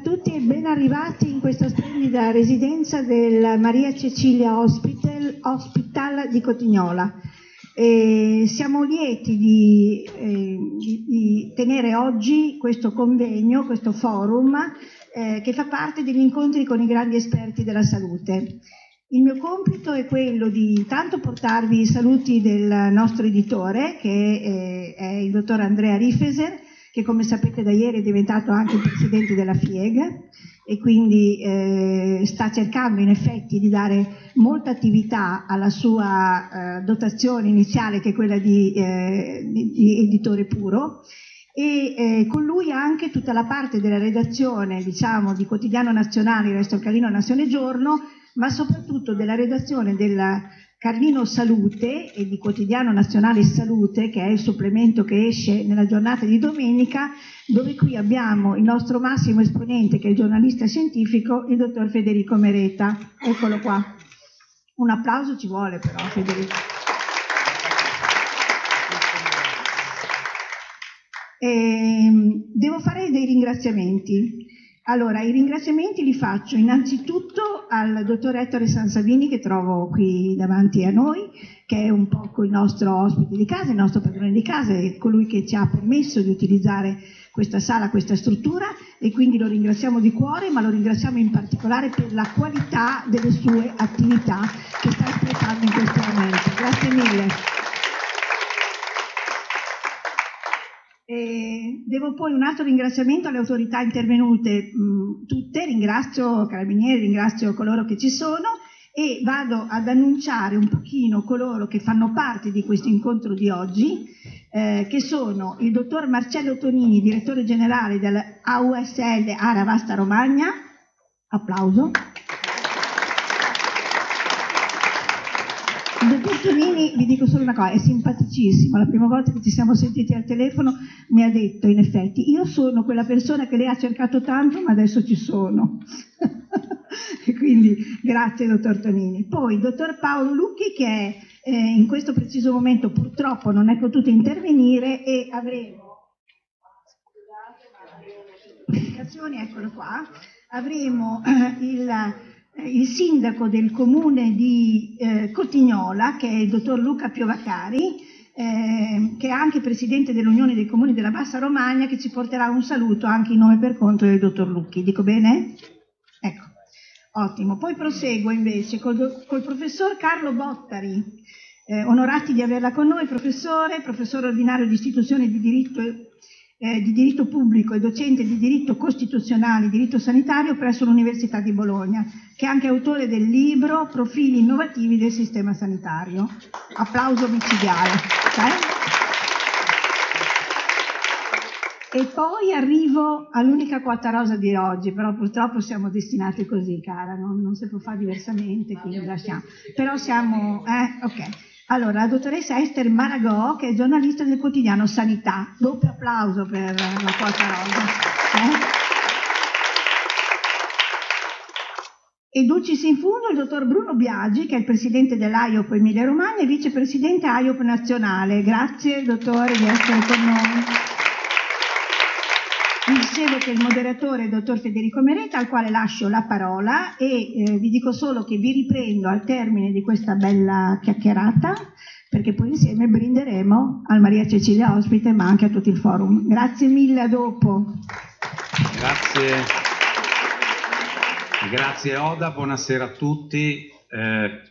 A tutti e ben arrivati in questa splendida residenza del Maria Cecilia Hospital, Hospital di Cotignola. E siamo lieti di, eh, di, di, tenere oggi questo convegno, questo forum, eh, che fa parte degli incontri con i grandi esperti della salute. Il mio compito è quello di intanto portarvi i saluti del nostro editore, che eh, è il dottor Andrea Rifeser, che come sapete da ieri è diventato anche il presidente della FIEG e quindi eh, sta cercando in effetti di dare molta attività alla sua eh, dotazione iniziale che è quella di, eh, di, di editore puro. E eh, con lui anche tutta la parte della redazione diciamo di Quotidiano Nazionale, Resto Carlino Nazione Giorno, ma soprattutto della redazione della Carlino Salute e di Quotidiano Nazionale Salute, che è il supplemento che esce nella giornata di domenica, dove qui abbiamo il nostro massimo esponente, che è il giornalista scientifico, il dottor Federico Mereta. Eccolo qua. Un applauso ci vuole però, Federico. E, ehm, devo fare dei ringraziamenti. Allora, i ringraziamenti li faccio innanzitutto al dottor Ettore Sansavini che trovo qui davanti a noi, che è un po' il nostro ospite di casa, il nostro padrone di casa, è colui che ci ha permesso di utilizzare questa sala, questa struttura e quindi lo ringraziamo di cuore, ma lo ringraziamo in particolare per la qualità delle sue attività che sta espletando in questo momento. Grazie mille. E devo poi un altro ringraziamento alle autorità intervenute mh, tutte, ringrazio Carabinieri, ringrazio coloro che ci sono e vado ad annunciare un pochino coloro che fanno parte di questo incontro di oggi, eh, che sono il dottor Marcello Tonini, direttore generale dell'AUSL Ara Vasta Romagna, applauso. Il dottor Tonini, vi dico solo una cosa, è simpaticissimo. La prima volta che ci siamo sentiti al telefono mi ha detto, in effetti, io sono quella persona che lei ha cercato tanto, ma adesso ci sono. quindi grazie dottor Tonini. Poi dottor Paolo Lucchi che è, eh, in questo preciso momento purtroppo non è potuto intervenire e avremo, eccolo qua, avremo eh, il il sindaco del comune di eh, Cotignola, che è il dottor Luca Piovacari, eh, che è anche presidente dell'Unione dei Comuni della Bassa Romagna, che ci porterà un saluto anche in nome per conto del dottor Lucchi. Dico bene? Ecco, ottimo. Poi proseguo invece col, col professor Carlo Bottari, eh, onorati di averla con noi, professore, professore ordinario di istituzione di diritto eh, di diritto pubblico e docente di diritto costituzionale e diritto sanitario presso l'Università di Bologna, che è anche autore del libro Profili innovativi del sistema sanitario. Applauso micidiale. Eh? E poi arrivo all'unica quota rosa di oggi, però purtroppo siamo destinati così, cara, non, non si può fare diversamente, quindi lasciamo. Però siamo, eh, ok. Allora, la dottoressa Esther Maragò, che è giornalista del quotidiano Sanità. Doppio applauso per la quota rosa. Eh? E dulcis in fondo il dottor Bruno Biagi, che è il presidente dell'AIOP Emilia Romagna e vicepresidente AIOP nazionale. Grazie, dottore, di essere con noi. Dicevo che il moderatore è il dottor Federico Mereta, al quale lascio la parola e eh, vi dico solo che vi riprendo al termine di questa bella chiacchierata, perché poi insieme brinderemo al Maria Cecilia ospite, ma anche a tutto il forum. Grazie mille, a dopo. Grazie. Grazie Oda, buonasera a tutti. Eh,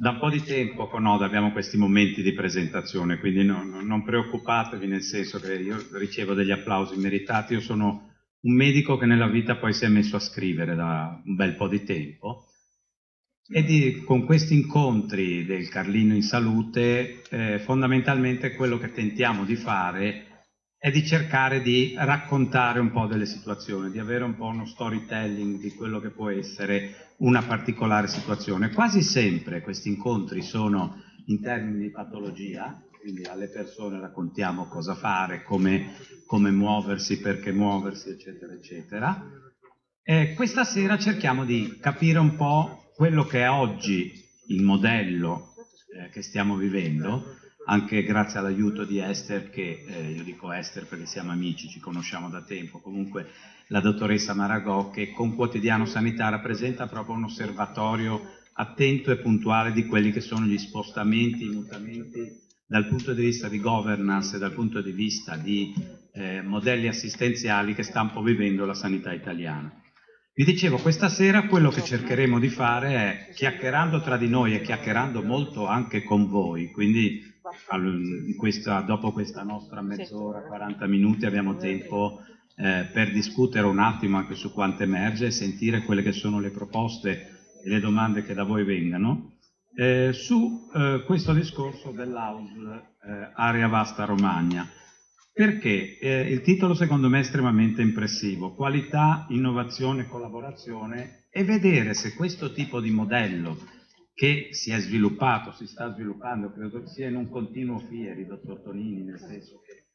da un po' di tempo con Oda abbiamo questi momenti di presentazione, quindi no, no, non preoccupatevi nel senso che io ricevo degli applausi meritati, io sono un medico che nella vita poi si è messo a scrivere da un bel po' di tempo. E di, con questi incontri del Carlino in salute eh, fondamentalmente quello che tentiamo di fare è di cercare di raccontare un po' delle situazioni, di avere un po' uno storytelling di quello che può essere una particolare situazione. Quasi sempre questi incontri sono in termini di patologia, quindi alle persone raccontiamo cosa fare, come, come muoversi, perché muoversi, eccetera, eccetera. E questa sera cerchiamo di capire un po' quello che è oggi il modello eh, che stiamo vivendo anche grazie all'aiuto di Esther, che eh, io dico Esther perché siamo amici, ci conosciamo da tempo, comunque la dottoressa Maragò, che con Quotidiano Sanità rappresenta proprio un osservatorio attento e puntuale di quelli che sono gli spostamenti, i mutamenti dal punto di vista di governance dal punto di vista di eh, modelli assistenziali che sta un po' vivendo la sanità italiana. Vi dicevo, questa sera quello che cercheremo di fare è, chiacchierando tra di noi e chiacchierando molto anche con voi, quindi questa, dopo questa nostra mezz'ora, 40 minuti abbiamo tempo eh, per discutere un attimo anche su quanto emerge e sentire quelle che sono le proposte e le domande che da voi vengano. Eh, su eh, questo discorso dell'AUSL eh, Area Vasta Romagna, perché? Eh, il titolo secondo me è estremamente impressivo, qualità, innovazione, collaborazione e vedere se questo tipo di modello che si è sviluppato, si sta sviluppando, credo che sia in un continuo fieri, dottor Tonini, nel senso che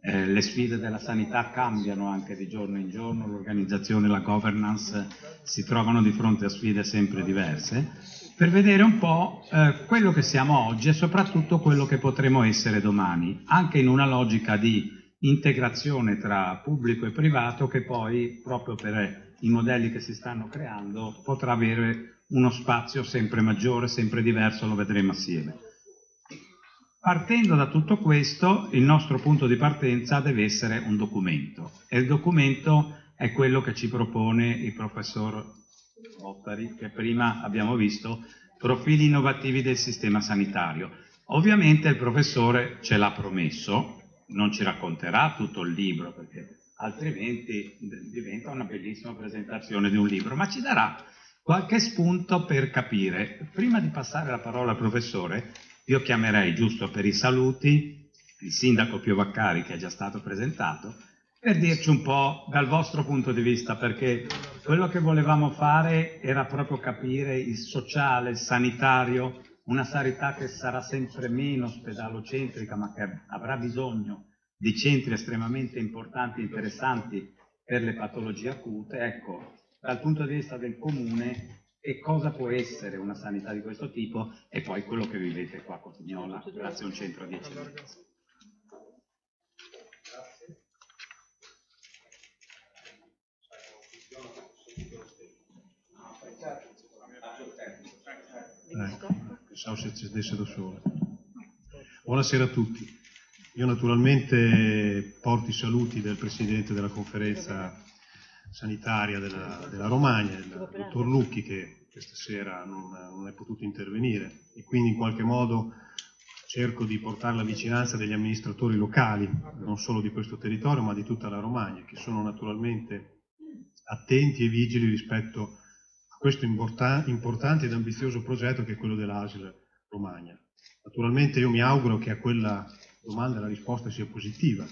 eh, le sfide della sanità cambiano anche di giorno in giorno, l'organizzazione la governance si trovano di fronte a sfide sempre diverse, per vedere un po' eh, quello che siamo oggi e soprattutto quello che potremo essere domani, anche in una logica di integrazione tra pubblico e privato che poi, proprio per i modelli che si stanno creando, potrà avere uno spazio sempre maggiore, sempre diverso, lo vedremo assieme. Partendo da tutto questo, il nostro punto di partenza deve essere un documento e il documento è quello che ci propone il professor Bottari, che prima abbiamo visto, profili innovativi del sistema sanitario. Ovviamente il professore ce l'ha promesso, non ci racconterà tutto il libro perché altrimenti diventa una bellissima presentazione di un libro, ma ci darà qualche spunto per capire. Prima di passare la parola al professore, io chiamerei, giusto per i saluti, il sindaco Pio Vaccari che è già stato presentato, per dirci un po' dal vostro punto di vista, perché quello che volevamo fare era proprio capire il sociale, il sanitario, una sanità che sarà sempre meno ospedalocentrica, ma che avrà bisogno di centri estremamente importanti e interessanti per le patologie acute. Ecco, dal punto di vista del comune, e cosa può essere una sanità di questo tipo e poi quello che vivete qua a Cotignola grazie a un centro di eccellenza. Pensavo se ci stesse da solo. Buonasera a tutti. Io naturalmente porto i saluti del Presidente della conferenza sanitaria della, della Romagna, il dottor Lucchi, che questa sera non, non, è potuto intervenire. E quindi in qualche modo cerco di portare la vicinanza degli amministratori locali, non solo di questo territorio ma di tutta la Romagna, che sono naturalmente attenti e vigili rispetto a questo importante ed ambizioso progetto che è quello dell'ASL Romagna. Naturalmente io mi auguro che a quella domanda la risposta sia positiva,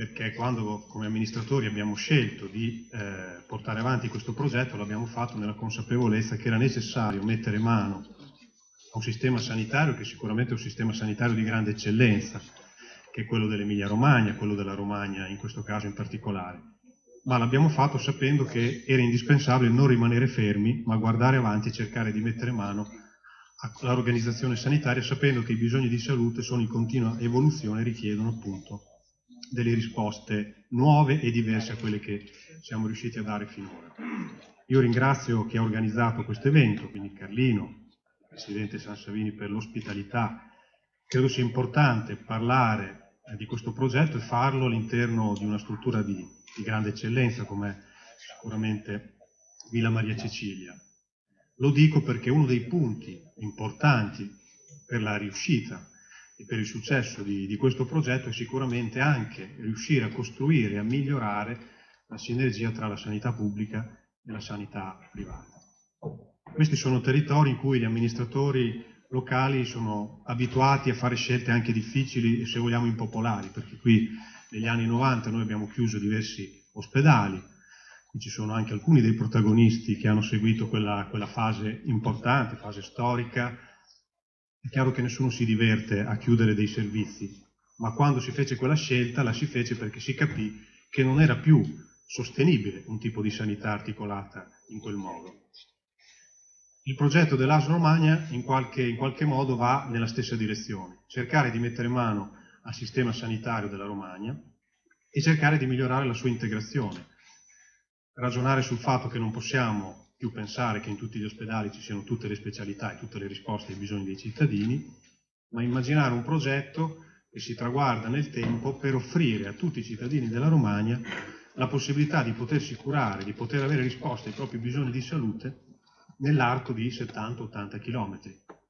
perché quando come amministratori abbiamo scelto di eh, portare avanti questo progetto l'abbiamo fatto nella consapevolezza che era necessario mettere mano a un sistema sanitario che sicuramente è un sistema sanitario di grande eccellenza, che è quello dell'Emilia Romagna, quello della Romagna in questo caso in particolare. Ma l'abbiamo fatto sapendo che era indispensabile non rimanere fermi, ma guardare avanti e cercare di mettere mano all'organizzazione sanitaria sapendo che i bisogni di salute sono in continua evoluzione e richiedono appunto delle risposte nuove e diverse a quelle che siamo riusciti a dare finora. Io ringrazio chi ha organizzato questo evento, quindi Carlino, il Presidente Sansavini per l'ospitalità. Credo sia importante parlare di questo progetto e farlo all'interno di una struttura di, di grande eccellenza come sicuramente Villa Maria Cecilia. Lo dico perché uno dei punti importanti per la riuscita e per il successo di, di questo progetto è sicuramente anche riuscire a costruire e a migliorare la sinergia tra la sanità pubblica e la sanità privata. Questi sono territori in cui gli amministratori locali sono abituati a fare scelte anche difficili e se vogliamo impopolari, perché qui negli anni 90 noi abbiamo chiuso diversi ospedali, qui ci sono anche alcuni dei protagonisti che hanno seguito quella, quella fase importante, fase storica, è chiaro che nessuno si diverte a chiudere dei servizi, ma quando si fece quella scelta la si fece perché si capì che non era più sostenibile un tipo di sanità articolata in quel modo. Il progetto dell'AS Romagna in qualche, in qualche modo va nella stessa direzione, cercare di mettere mano al sistema sanitario della Romagna e cercare di migliorare la sua integrazione, ragionare sul fatto che non possiamo più pensare che in tutti gli ospedali ci siano tutte le specialità e tutte le risposte ai bisogni dei cittadini, ma immaginare un progetto che si traguarda nel tempo per offrire a tutti i cittadini della Romagna la possibilità di potersi curare, di poter avere risposte ai propri bisogni di salute nell'arco di 70-80 km,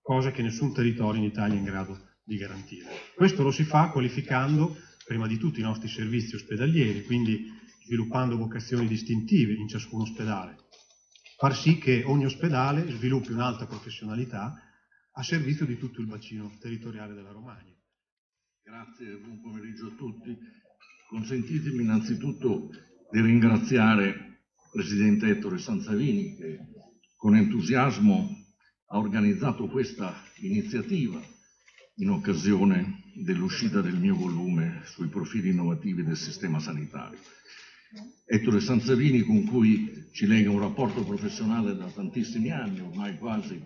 cosa che nessun territorio in Italia è in grado di garantire. Questo lo si fa qualificando prima di tutto i nostri servizi ospedalieri, quindi sviluppando vocazioni distintive in ciascun ospedale, far sì che ogni ospedale sviluppi un'alta professionalità a servizio di tutto il bacino territoriale della Romagna. Grazie, buon pomeriggio a tutti. Consentitemi innanzitutto di ringraziare il Presidente Ettore Sanzavini che con entusiasmo ha organizzato questa iniziativa in occasione dell'uscita del mio volume sui profili innovativi del sistema sanitario. Ettore Sanzavini con cui ci lega un rapporto professionale da tantissimi anni, ormai quasi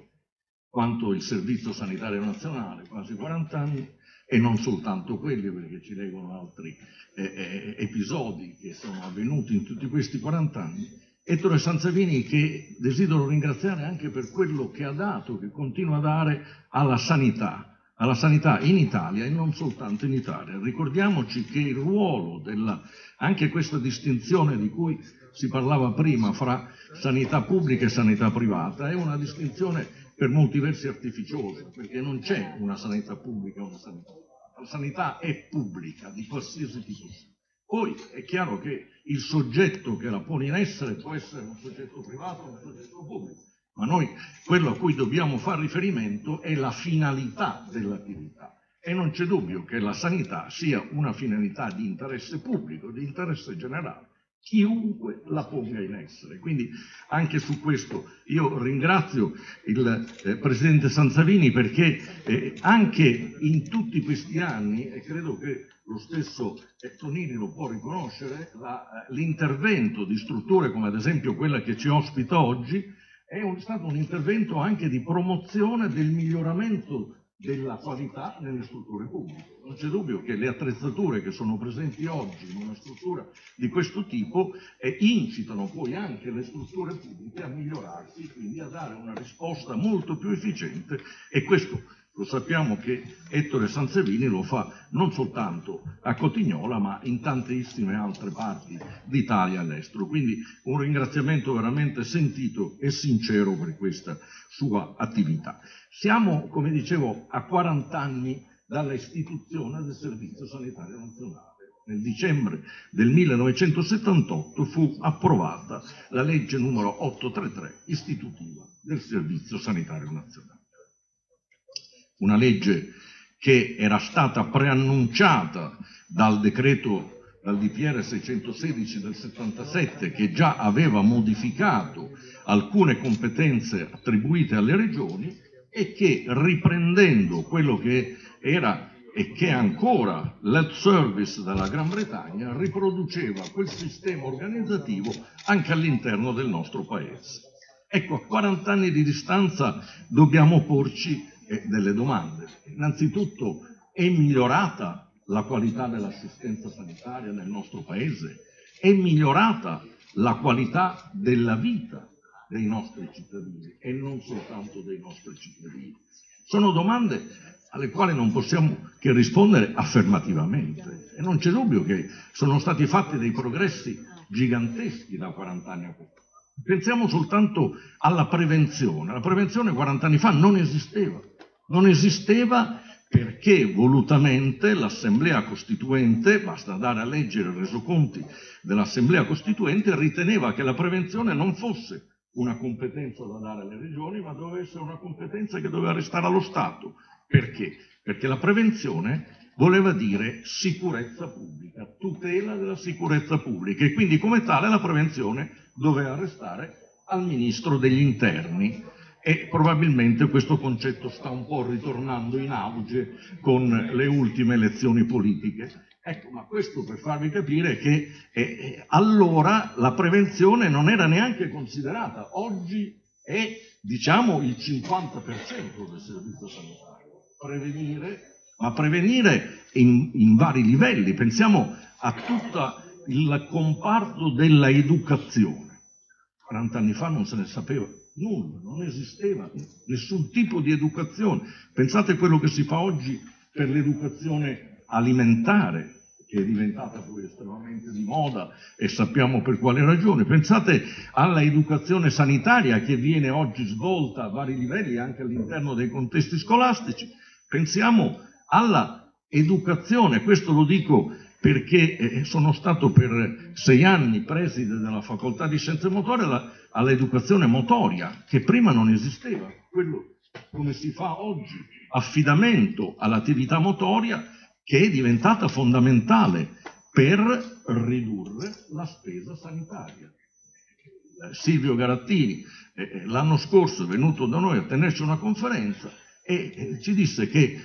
quanto il Servizio Sanitario Nazionale, quasi 40 anni, e non soltanto quelli, perché ci legano altri eh, eh, episodi che sono avvenuti in tutti questi 40 anni, Ettore Sanzavini che desidero ringraziare anche per quello che ha dato, che continua a dare alla sanità, alla sanità in Italia e non soltanto in Italia. Ricordiamoci che il ruolo della, anche questa distinzione di cui si parlava prima fra sanità pubblica e sanità privata, è una distinzione per molti versi artificiosa, perché non c'è una sanità pubblica e una sanità. La sanità è pubblica di qualsiasi tipo. Poi è chiaro che il soggetto che la pone in essere può essere un soggetto privato o un soggetto pubblico, ma noi quello a cui dobbiamo fare riferimento è la finalità dell'attività e non c'è dubbio che la sanità sia una finalità di interesse pubblico, di interesse generale chiunque la ponga in essere. Quindi anche su questo io ringrazio il eh, Presidente Sanzavini perché eh, anche in tutti questi anni, e credo che lo stesso Tonini lo può riconoscere, eh, l'intervento di strutture come ad esempio quella che ci ospita oggi è un, stato un intervento anche di promozione del miglioramento della qualità nelle strutture pubbliche. Non c'è dubbio che le attrezzature che sono presenti oggi in una struttura di questo tipo eh, incitano poi anche le strutture pubbliche a migliorarsi, quindi a dare una risposta molto più efficiente e questo lo sappiamo che Ettore Sanzevini lo fa non soltanto a Cotignola, ma in tantissime altre parti d'Italia all'estero. Quindi un ringraziamento veramente sentito e sincero per questa sua attività. Siamo, come dicevo, a 40 anni dalla istituzione del Servizio Sanitario Nazionale. Nel dicembre del 1978 fu approvata la legge numero 833 istitutiva del Servizio Sanitario Nazionale una legge che era stata preannunciata dal decreto dal DPR 616 del 77 che già aveva modificato alcune competenze attribuite alle regioni e che riprendendo quello che era e che ancora l'health service della Gran Bretagna riproduceva quel sistema organizzativo anche all'interno del nostro paese. Ecco, a 40 anni di distanza dobbiamo porci e delle domande. Innanzitutto è migliorata la qualità dell'assistenza sanitaria nel nostro Paese? È migliorata la qualità della vita dei nostri cittadini e non soltanto dei nostri cittadini? Sono domande alle quali non possiamo che rispondere affermativamente e non c'è dubbio che sono stati fatti dei progressi giganteschi da 40 anni a questa Pensiamo soltanto alla prevenzione. La prevenzione 40 anni fa non esisteva. Non esisteva perché volutamente l'Assemblea Costituente, basta andare a leggere i resoconti dell'Assemblea Costituente, riteneva che la prevenzione non fosse una competenza da dare alle regioni, ma doveva essere una competenza che doveva restare allo Stato. Perché? Perché la prevenzione voleva dire sicurezza pubblica, tutela della sicurezza pubblica e quindi come tale la prevenzione doveva restare al Ministro degli Interni e probabilmente questo concetto sta un po' ritornando in auge con le ultime elezioni politiche. Ecco, ma questo per farvi capire che eh, allora la prevenzione non era neanche considerata. Oggi è diciamo il 50% del servizio sanitario. Prevenire, ma prevenire in, in vari livelli. Pensiamo a tutto il comparto della educazione. 40 anni fa non se ne sapeva nulla, non esisteva nessun tipo di educazione. Pensate a quello che si fa oggi per l'educazione alimentare, che è diventata poi estremamente di moda e sappiamo per quale ragione. Pensate alla educazione sanitaria che viene oggi svolta a vari livelli anche all'interno dei contesti scolastici. Pensiamo alla educazione, questo lo dico perché eh, sono stato per sei anni preside della facoltà di scienze motorie all'educazione motoria, che prima non esisteva. Quello come si fa oggi, affidamento all'attività motoria che è diventata fondamentale per ridurre la spesa sanitaria. Eh, Silvio Garattini eh, l'anno scorso è venuto da noi a tenerci una conferenza e ci disse che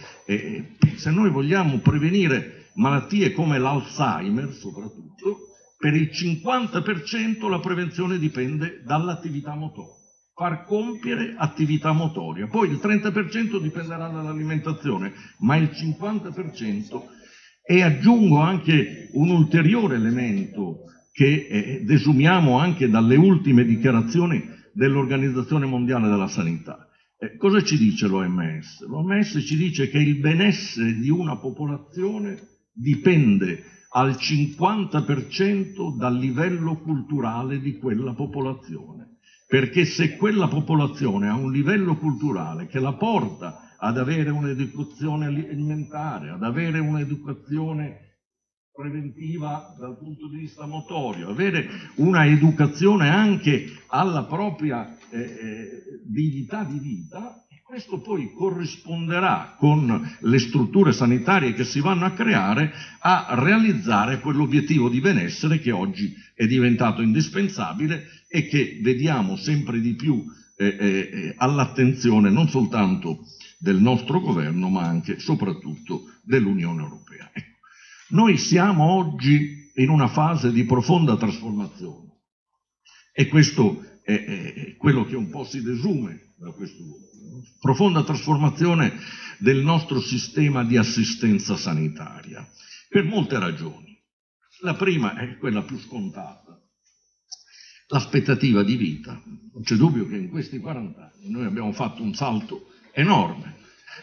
se noi vogliamo prevenire malattie come l'Alzheimer soprattutto, per il 50% la prevenzione dipende dall'attività motoria far compiere attività motoria. Poi il 30% dipenderà dall'alimentazione, ma il 50% e aggiungo anche un ulteriore elemento che eh, desumiamo anche dalle ultime dichiarazioni dell'Organizzazione Mondiale della Sanità. Eh, cosa ci dice l'OMS? L'OMS ci dice che il benessere di una popolazione dipende al 50% dal livello culturale di quella popolazione perché se quella popolazione ha un livello culturale che la porta ad avere un'educazione alimentare, ad avere un'educazione preventiva dal punto di vista motorio, avere una educazione anche alla propria eh, eh dignità di vita, questo poi corrisponderà con le strutture sanitarie che si vanno a creare a realizzare quell'obiettivo di benessere che oggi è diventato indispensabile e che vediamo sempre di più eh, eh all'attenzione non soltanto del nostro governo ma anche e soprattutto dell'Unione Europea. Ecco. Noi siamo oggi in una fase di profonda trasformazione e questo è, quello che un po' si desume da questo gruppo profonda trasformazione del nostro sistema di assistenza sanitaria, per molte ragioni. La prima è quella più scontata, l'aspettativa di vita. Non c'è dubbio che in questi 40 anni noi abbiamo fatto un salto enorme.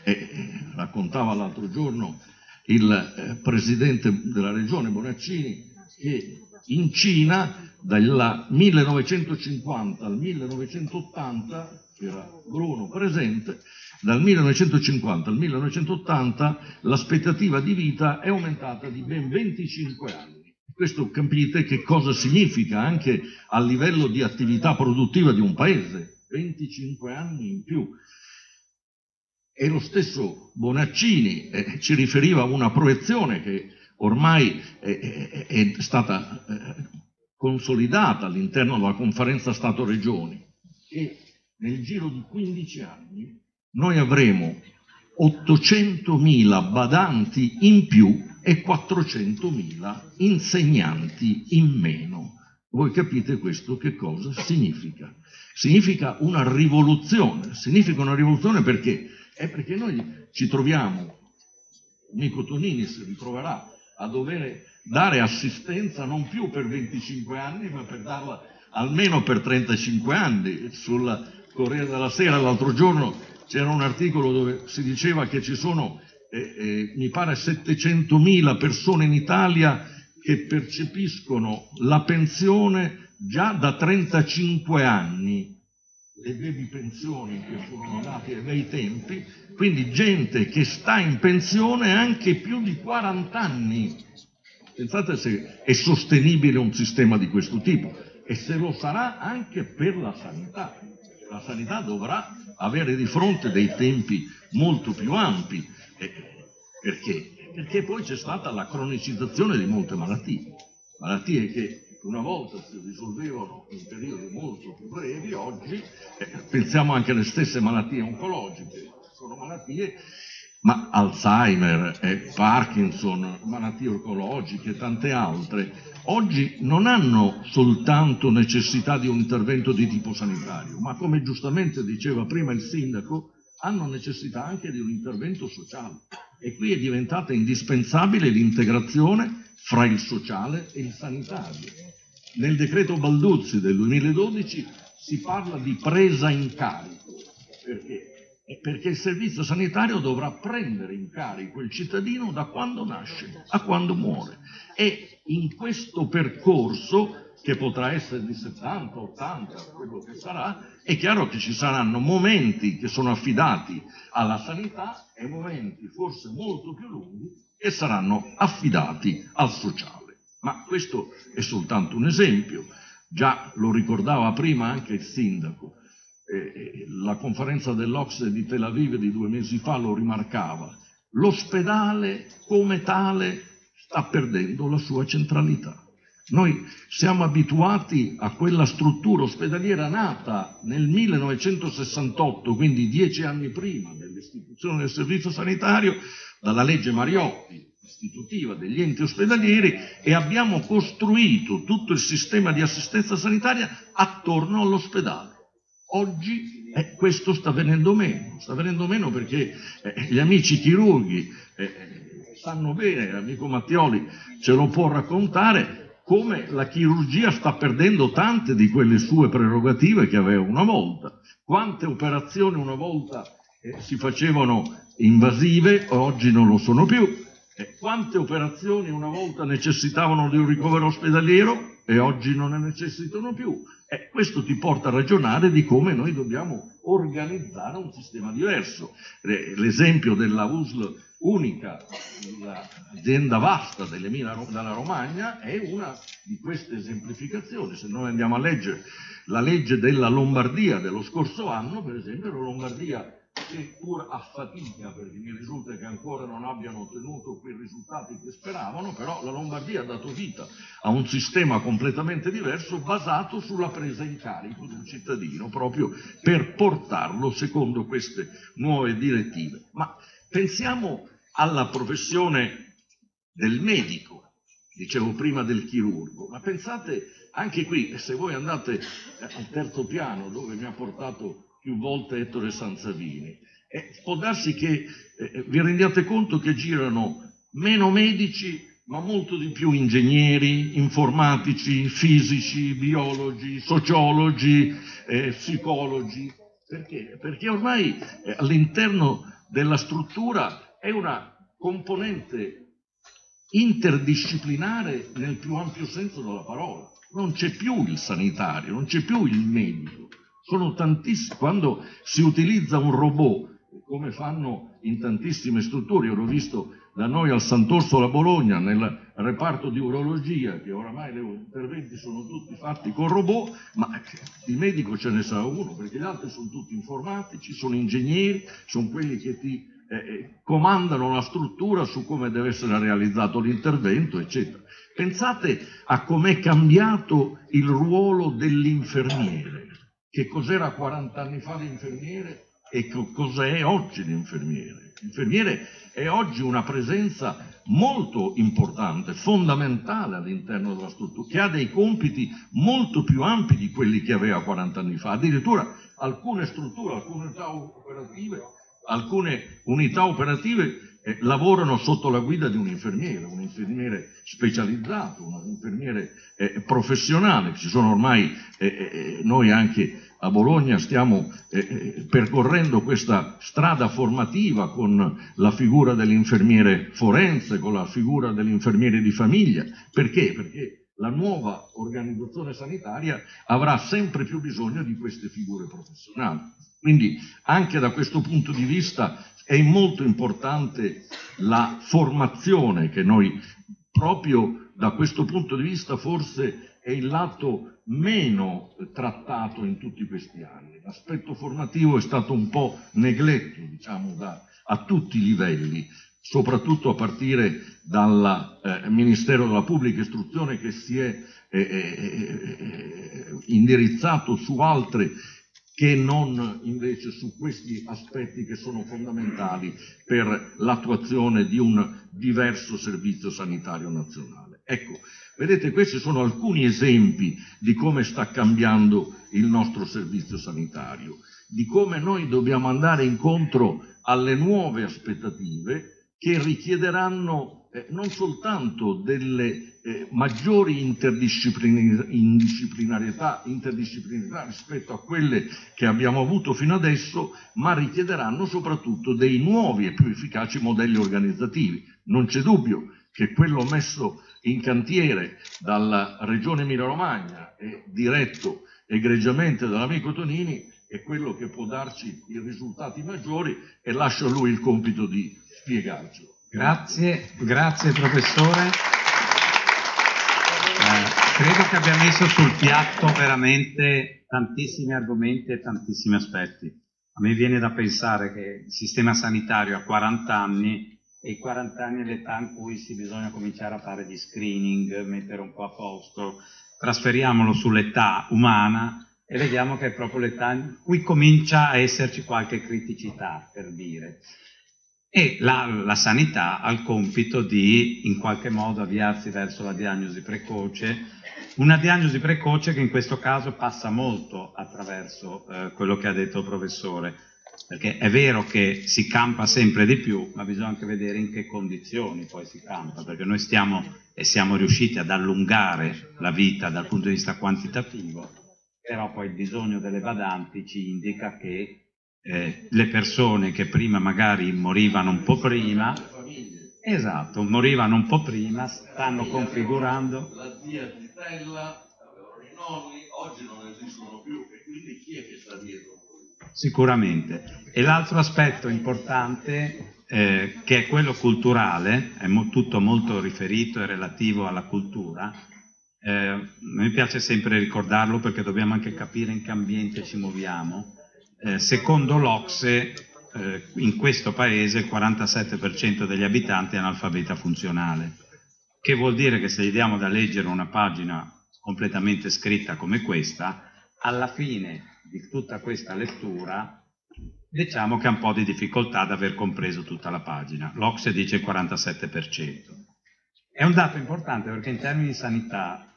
E, raccontava l'altro giorno il eh, presidente della regione Bonaccini che in Cina dal 1950 al 1980 era Bruno presente, dal 1950 al 1980 l'aspettativa di vita è aumentata di ben 25 anni. Questo capite che cosa significa anche a livello di attività produttiva di un paese, 25 anni in più. E lo stesso Bonaccini eh, ci riferiva a una proiezione che ormai è, è, è stata eh, consolidata all'interno della conferenza Stato-Regioni, che nel giro di 15 anni noi avremo 800.000 badanti in più e 400.000 insegnanti in meno. Voi capite questo che cosa significa? Significa una rivoluzione, significa una rivoluzione perché? È perché noi ci troviamo, Nico Tonini si ritroverà a dover dare assistenza non più per 25 anni, ma per darla almeno per 35 anni. Sul Corriere della Sera l'altro giorno c'era un articolo dove si diceva che ci sono, eh, eh, mi pare, 700.000 persone in Italia che percepiscono la pensione già da 35 anni, le baby pensioni che furono date ai bei tempi, quindi gente che sta in pensione anche più di 40 anni. Pensate se è sostenibile un sistema di questo tipo e se lo sarà anche per la sanità. La sanità dovrà avere di fronte dei tempi molto più ampi. Eh, perché? Perché poi c'è stata la cronicizzazione di molte malattie, malattie che una volta si risolvevano in periodi molto più brevi, oggi eh, pensiamo anche alle stesse malattie oncologiche, sono malattie ma Alzheimer, eh, Parkinson, malattie oncologiche e tante altre, oggi non hanno soltanto necessità di un intervento di tipo sanitario, ma come giustamente diceva prima il sindaco, hanno necessità anche di un intervento sociale. E qui è diventata indispensabile l'integrazione fra il sociale e il sanitario. Nel decreto Balduzzi del 2012 si parla di presa in carico. Perché? Perché il servizio sanitario dovrà prendere in carico il cittadino da quando nasce a quando muore. E in questo percorso che potrà essere di 70, 80, quello che sarà, è chiaro che ci saranno momenti che sono affidati alla sanità e momenti forse molto più lunghi che saranno affidati al sociale. Ma questo è soltanto un esempio, già lo ricordava prima anche il sindaco, la conferenza dell'Ocse di Tel Aviv di due mesi fa lo rimarcava, l'ospedale come tale sta perdendo la sua centralità. Noi siamo abituati a quella struttura ospedaliera nata nel 1968, quindi dieci anni prima dell'istituzione del servizio sanitario, dalla legge Mariotti, istitutiva degli enti ospedalieri, e abbiamo costruito tutto il sistema di assistenza sanitaria attorno all'ospedale. Oggi eh, questo sta venendo meno, sta venendo meno perché eh, gli amici chirurghi eh, sanno bene, l'amico Mattioli ce lo può raccontare, come la chirurgia sta perdendo tante di quelle sue prerogative che aveva una volta. Quante operazioni una volta eh, si facevano invasive, oggi non lo sono più. Eh, quante operazioni una volta necessitavano di un ricovero ospedaliero e oggi non ne necessitano più. Eh, questo ti porta a ragionare di come noi dobbiamo organizzare un sistema diverso. L'esempio della USL unica, l'azienda vasta dell'Emilia della Romagna, è una di queste esemplificazioni. Se noi andiamo a leggere la legge della Lombardia dello scorso anno, per esempio, la Lombardia seppur a fatica, perché mi risulta che ancora non abbiano ottenuto quei risultati che speravano, però la Lombardia ha dato vita a un sistema completamente diverso basato sulla presa in carico del cittadino, proprio per portarlo secondo queste nuove direttive. Ma pensiamo alla professione del medico, dicevo prima del chirurgo, ma pensate anche qui, se voi andate al terzo piano dove mi ha portato più volte Ettore Sanzavini, eh, può darsi che eh, vi rendiate conto che girano meno medici ma molto di più ingegneri, informatici, fisici, biologi, sociologi, eh, psicologi. Perché? Perché ormai eh, all'interno della struttura è una componente interdisciplinare nel più ampio senso della parola. Non c'è più il sanitario, non c'è più il medico. Sono tantissimi. Quando si utilizza un robot, come fanno in tantissime strutture, io l'ho visto da noi al Sant'Orsola Bologna, nel reparto di urologia, che oramai gli interventi sono tutti fatti con robot, ma il medico ce ne sarà uno, perché gli altri sono tutti informatici, sono ingegneri, sono quelli che ti eh, eh, comandano la struttura su come deve essere realizzato l'intervento, eccetera. Pensate a com'è cambiato il ruolo dell'infermiere, che cos'era 40 anni fa l'infermiere e cos'è oggi l'infermiere. L'infermiere è oggi una presenza molto importante, fondamentale all'interno della struttura, che ha dei compiti molto più ampi di quelli che aveva 40 anni fa. Addirittura alcune strutture, alcune unità operative alcune unità operative eh, lavorano sotto la guida di un infermiere, un infermiere specializzato, un infermiere eh, professionale. Ci sono ormai, eh, eh noi anche a Bologna stiamo eh, eh, percorrendo questa strada formativa con la figura dell'infermiere forense, con la figura dell'infermiere di famiglia. Perché? Perché la nuova organizzazione sanitaria avrà sempre più bisogno di queste figure professionali. Quindi anche da questo punto di vista è molto importante la formazione che noi proprio da questo punto di vista forse è il lato meno trattato in tutti questi anni. L'aspetto formativo è stato un po' negletto, diciamo, da, a tutti i livelli, soprattutto a partire dal eh, Ministero della Pubblica Istruzione che si è eh, eh, eh indirizzato su altre che non invece su questi aspetti che sono fondamentali per l'attuazione di un diverso servizio sanitario nazionale. Ecco, vedete, questi sono alcuni esempi di come sta cambiando il nostro servizio sanitario, di come noi dobbiamo andare incontro alle nuove aspettative che richiederanno eh, non soltanto delle eh, maggiori interdisciplinarietà, interdisciplinarietà rispetto a quelle che abbiamo avuto fino adesso, ma richiederanno soprattutto dei nuovi e più efficaci modelli organizzativi. Non c'è dubbio che quello messo in cantiere dalla Regione Emilia-Romagna e diretto egregiamente dall'amico Tonini è quello che può darci i risultati maggiori e lascio a lui il compito di spiegarcelo. Grazie, grazie professore. Eh, credo che abbia messo sul piatto veramente tantissimi argomenti e tantissimi aspetti. A me viene da pensare che il sistema sanitario ha 40 anni e i 40 anni è l'età in cui si bisogna cominciare a fare gli screening, mettere un po' a posto, trasferiamolo sull'età umana e vediamo che è proprio l'età in cui comincia a esserci qualche criticità, per dire. E la, la, sanità ha il compito di in qualche modo avviarsi verso la diagnosi precoce, una diagnosi precoce che in questo caso passa molto attraverso eh, quello che ha detto il professore, perché è vero che si campa sempre di più, ma bisogna anche vedere in che condizioni poi si campa, perché noi stiamo e siamo riusciti ad allungare la vita dal punto di vista quantitativo, però poi il bisogno delle badanti ci indica che eh, le persone che prima magari morivano un po' prima, esatto, morivano un po' prima, stanno configurando... La zia zitella, i nonni, oggi non esistono più e quindi chi è che sta dietro? Sicuramente. E l'altro aspetto importante, eh, che è quello culturale, è mo tutto molto riferito e relativo alla cultura, eh, mi piace sempre ricordarlo perché dobbiamo anche capire in che ambiente ci muoviamo eh, secondo l'Ocse eh, in questo paese il 47% degli abitanti è analfabeta funzionale, che vuol dire che se gli diamo da leggere una pagina completamente scritta come questa, alla fine di tutta questa lettura diciamo che ha un po' di difficoltà ad aver compreso tutta la pagina. L'Ocse dice il 47%. È un dato importante perché in termini di sanità,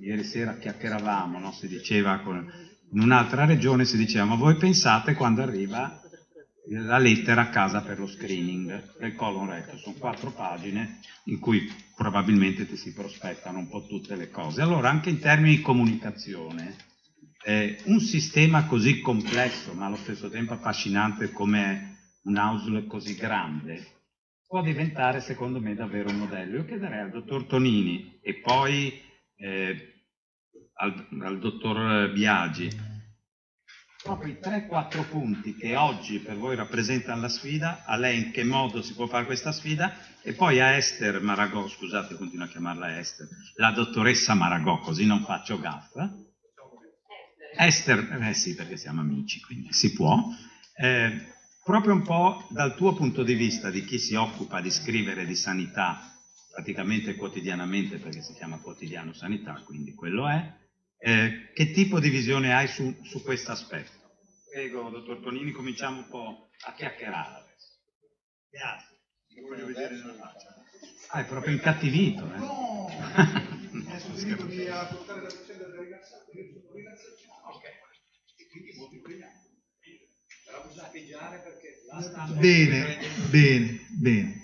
ieri sera chiacchieravamo, no? si diceva con, in un'altra regione si diceva ma voi pensate quando arriva la lettera a casa per lo screening del colon retto, sono quattro pagine in cui probabilmente ti si prospettano un po' tutte le cose. Allora anche in termini di comunicazione, eh, un sistema così complesso ma allo stesso tempo affascinante come un house così grande può diventare secondo me davvero un modello. Io chiederei al dottor Tonini e poi eh, al, al dottor Biagi, proprio i 3-4 punti che oggi per voi rappresentano la sfida, a lei in che modo si può fare questa sfida e poi a Esther Maragò, scusate continuo a chiamarla Esther, la dottoressa Maragò, così non faccio gaffa. Esther, eh sì perché siamo amici, quindi si può. Eh, proprio un po' dal tuo punto di vista di chi si occupa di scrivere di sanità praticamente quotidianamente perché si chiama quotidiano sanità, quindi quello è, eh, che tipo di visione hai su, su questo aspetto? Prego, dottor Tonini, cominciamo un po' a chiacchierare adesso. Grazie. Lo voglio vedere nella faccia. Ah, è proprio incattivito. Eh? No! Adesso dico di affrontare la vicenda delle ragazzate, io sono ragazzaccio. Bene, bene, bene.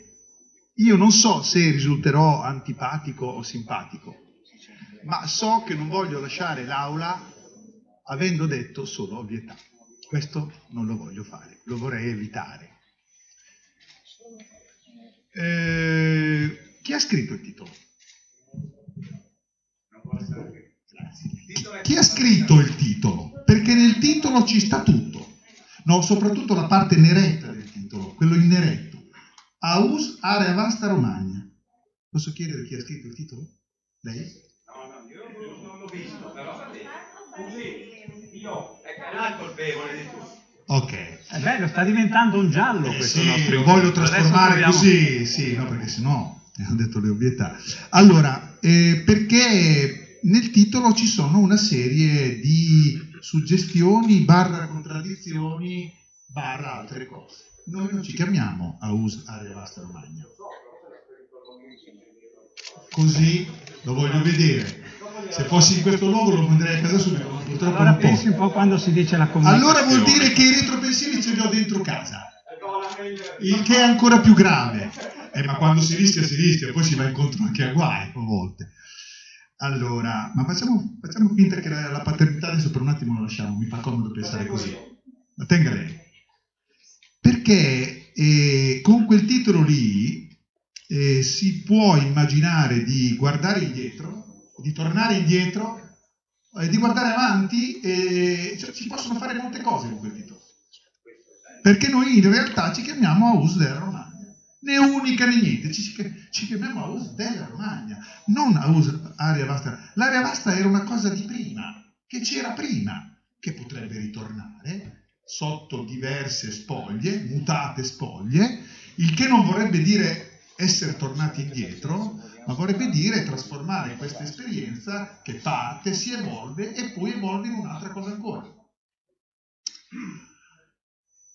Io non so se risulterò antipatico o simpatico ma so che non voglio lasciare l'aula avendo detto solo ovvietà. Questo non lo voglio fare, lo vorrei evitare. Eh, chi ha scritto il titolo? Chi ha scritto il titolo? Perché nel titolo ci sta tutto, no, soprattutto la parte neretta del titolo, quello ineretto. Aus, area vasta Romagna. Posso chiedere chi ha scritto il titolo? Lei? visto, però così io è il colpevole di tutto. Ok. È bello, sta diventando un giallo eh questo sì, nostro lo voglio trasformare così, sì, no, perché sennò eh, ho detto le ovvietà. Allora, eh, perché nel titolo ci sono una serie di suggestioni, barra contraddizioni, barra altre cose. Noi non ci chiamiamo AUS Area Vasta Romagna. Così lo voglio vedere. Se fossi in questo luogo lo manderei a casa subito, ma purtroppo Allora non pensi un po' quando si dice la comunicazione. Allora vuol dire che i retropensieri ce li ho dentro casa, il che è ancora più grave. Eh, ma quando si rischia, si rischia, poi si va incontro anche a guai a volte. Allora, ma facciamo, facciamo finta che la, la paternità adesso per un attimo la lasciamo, mi fa comodo pensare così. La tenga lei. Perché eh, con quel titolo lì eh, si può immaginare di guardare indietro, di tornare indietro e di guardare avanti e cioè, si possono fare molte cose con quel titolo. Perché noi in realtà ci chiamiamo AUS della Romagna. Né unica né niente, ci, ci chiamiamo AUS della Romagna, non AUS area vasta. L'area vasta era una cosa di prima, che c'era prima, che potrebbe ritornare sotto diverse spoglie, mutate spoglie, il che non vorrebbe dire essere tornati indietro, ma vorrebbe dire trasformare questa esperienza che parte, si evolve e poi evolve in un'altra cosa ancora.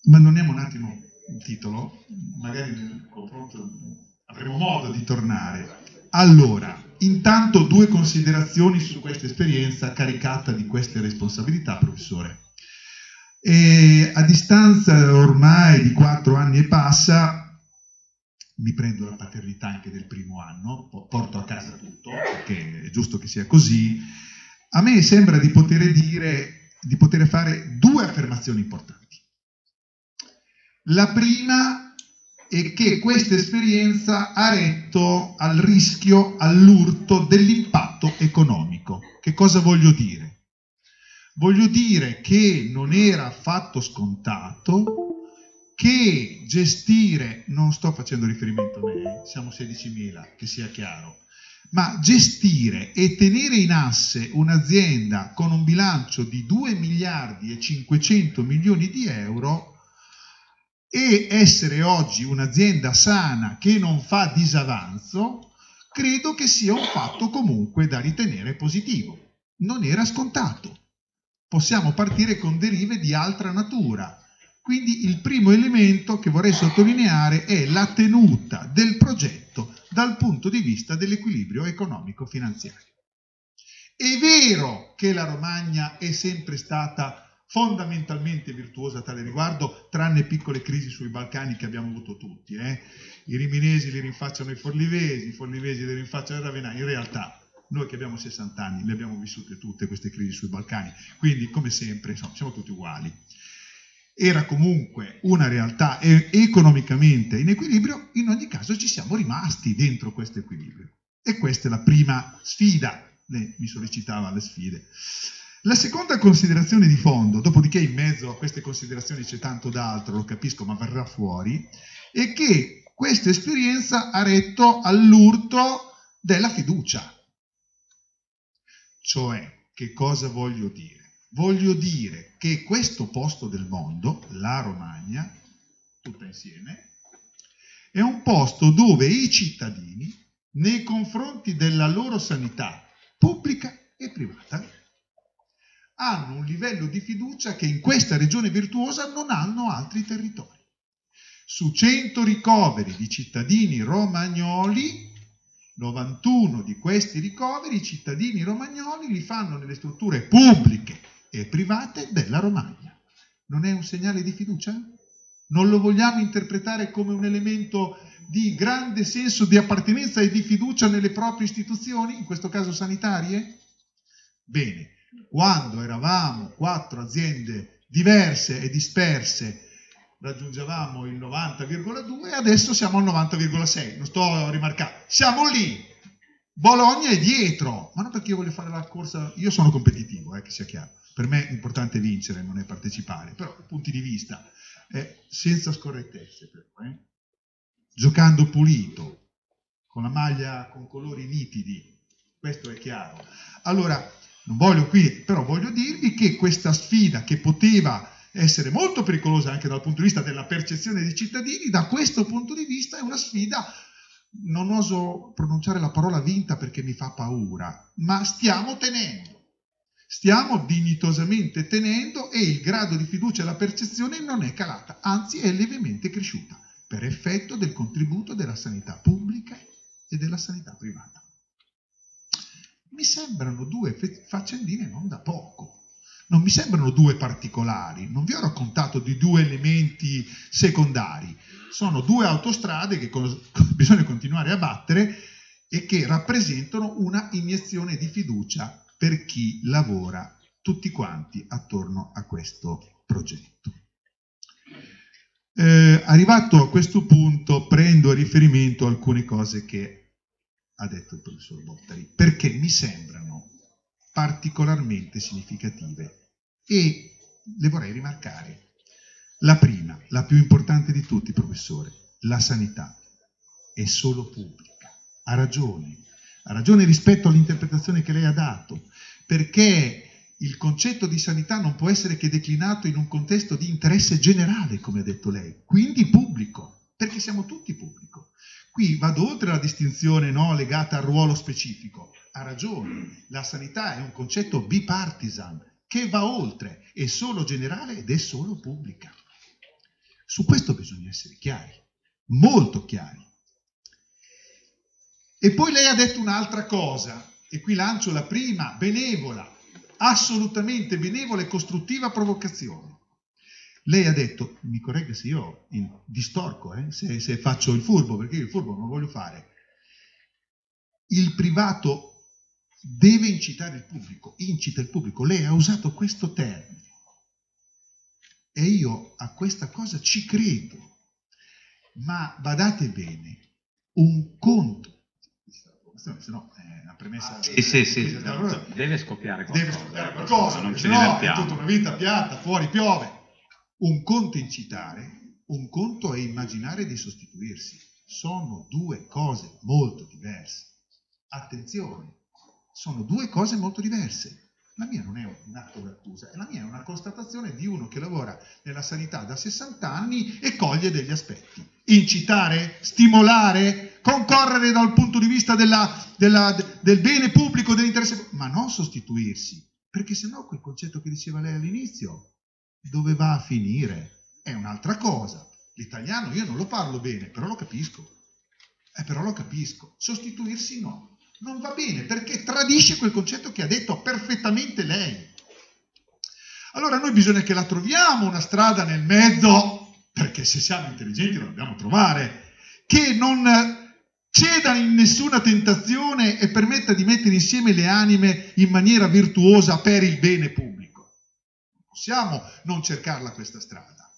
Abbandoniamo un attimo il titolo, magari nel confronto avremo modo di tornare. Allora, intanto due considerazioni su questa esperienza caricata di queste responsabilità, professore. E a distanza ormai di quattro anni e passa, mi prendo la paternità anche del primo anno, porto a casa tutto, perché è giusto che sia così, a me sembra di poter dire, di poter fare due affermazioni importanti. La prima è che questa esperienza ha retto al rischio, all'urto dell'impatto economico. Che cosa voglio dire? Voglio dire che non era affatto scontato che gestire, non sto facendo riferimento a me, siamo 16.000, che sia chiaro, ma gestire e tenere in asse un'azienda con un bilancio di 2 miliardi e 500 milioni di euro e essere oggi un'azienda sana che non fa disavanzo, credo che sia un fatto comunque da ritenere positivo. Non era scontato. Possiamo partire con derive di altra natura. Quindi il primo elemento che vorrei sottolineare è la tenuta del progetto dal punto di vista dell'equilibrio economico-finanziario. È vero che la Romagna è sempre stata fondamentalmente virtuosa a tale riguardo, tranne piccole crisi sui Balcani che abbiamo avuto tutti. Eh? I riminesi li rinfacciano i forlivesi, i forlivesi li rinfacciano i ravenai. In realtà, noi che abbiamo 60 anni, le abbiamo vissute tutte queste crisi sui Balcani, quindi come sempre insomma, siamo tutti uguali. Era comunque una realtà economicamente in equilibrio, in ogni caso ci siamo rimasti dentro questo equilibrio. E questa è la prima sfida, mi sollecitava alle sfide. La seconda considerazione di fondo, dopodiché in mezzo a queste considerazioni c'è tanto d'altro, lo capisco, ma verrà fuori, è che questa esperienza ha retto all'urto della fiducia. Cioè, che cosa voglio dire? Voglio dire che questo posto del mondo, la Romagna, tutta insieme, è un posto dove i cittadini, nei confronti della loro sanità pubblica e privata, hanno un livello di fiducia che in questa regione virtuosa non hanno altri territori. Su 100 ricoveri di cittadini romagnoli, 91 di questi ricoveri i cittadini romagnoli li fanno nelle strutture pubbliche e private della Romagna. Non è un segnale di fiducia? Non lo vogliamo interpretare come un elemento di grande senso di appartenenza e di fiducia nelle proprie istituzioni, in questo caso sanitarie? Bene, quando eravamo quattro aziende diverse e disperse raggiungevamo il 90,2 e adesso siamo al 90,6 non sto rimarcando siamo lì. Bologna è dietro. Ma non perché io voglio fare la corsa io sono competitivo eh, che sia chiaro. Per me è importante vincere non è partecipare. Però punti di vista eh, senza scorrettezze però, eh. giocando pulito con la maglia con colori nitidi. Questo è chiaro. Allora non voglio qui, però voglio dirvi che questa sfida che poteva essere molto pericolosa anche dal punto di vista della percezione dei cittadini, da questo punto di vista è una sfida non oso pronunciare la parola vinta perché mi fa paura, ma stiamo tenendo. Stiamo dignitosamente tenendo e il grado di fiducia e la percezione non è calata, anzi è lievemente cresciuta per effetto del contributo della sanità pubblica e della sanità privata. Mi sembrano due faccendine non da poco. Non mi sembrano due particolari, non vi ho raccontato di due elementi secondari, sono due autostrade che bisogna continuare a battere e che rappresentano una iniezione di fiducia per chi lavora tutti quanti attorno a questo progetto. Eh, arrivato a questo punto prendo a riferimento alcune cose che ha detto il professor Bottari, perché mi sembrano particolarmente significative e le vorrei rimarcare. La prima, la più importante di tutti, professore, la sanità è solo pubblica. Ha ragione, ha ragione rispetto all'interpretazione che lei ha dato, perché il concetto di sanità non può essere che declinato in un contesto di interesse generale, come ha detto lei, quindi pubblico, perché siamo tutti pubblico. Qui vado oltre la distinzione no, legata al ruolo specifico. Ha ragione, la sanità è un concetto bipartisan, che va oltre, è solo generale ed è solo pubblica. Su questo bisogna essere chiari, molto chiari. E poi lei ha detto un'altra cosa, e qui lancio la prima, benevola, assolutamente benevola e costruttiva provocazione. Lei ha detto, mi corregga se io distorco, eh, se, se faccio il furbo, perché io il furbo non lo voglio fare. Il privato deve incitare il pubblico, incita il pubblico. Lei ha usato questo termine e io a questa cosa ci credo. Ma badate bene, un conto, se no è una premessa... Sì, sì, sì, deve scoppiare qualcosa. Deve scoppiare qualcosa, non ci no è tutta una vita piatta, fuori piove. Un conto è incitare, un conto è immaginare di sostituirsi. Sono due cose molto diverse. Attenzione, sono due cose molto diverse. La mia non è un atto d'accusa, la mia è una constatazione di uno che lavora nella sanità da 60 anni e coglie degli aspetti. Incitare, stimolare, concorrere dal punto di vista della, della, del bene pubblico, dell'interesse, ma non sostituirsi, perché sennò quel concetto che diceva lei all'inizio, dove va a finire? È un'altra cosa. L'italiano io non lo parlo bene, però lo capisco. Eh, però lo capisco. Sostituirsi no non va bene perché tradisce quel concetto che ha detto perfettamente lei. Allora noi bisogna che la troviamo una strada nel mezzo, perché se siamo intelligenti la dobbiamo trovare, che non ceda in nessuna tentazione e permetta di mettere insieme le anime in maniera virtuosa per il bene pubblico. Possiamo non cercarla questa strada.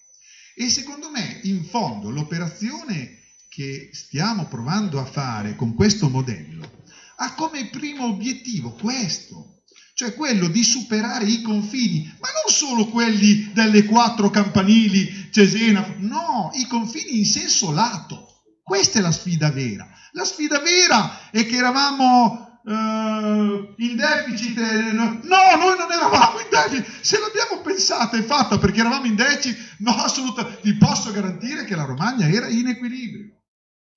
E secondo me, in fondo, l'operazione che stiamo provando a fare con questo modello ha come primo obiettivo questo, cioè quello di superare i confini, ma non solo quelli delle quattro campanili, Cesena, no, i confini in senso lato. Questa è la sfida vera. La sfida vera è che eravamo uh, in deficit. No, noi non eravamo in deficit. Se l'abbiamo pensata e fatta perché eravamo in deficit, no, assolutamente. Vi posso garantire che la Romagna era in equilibrio.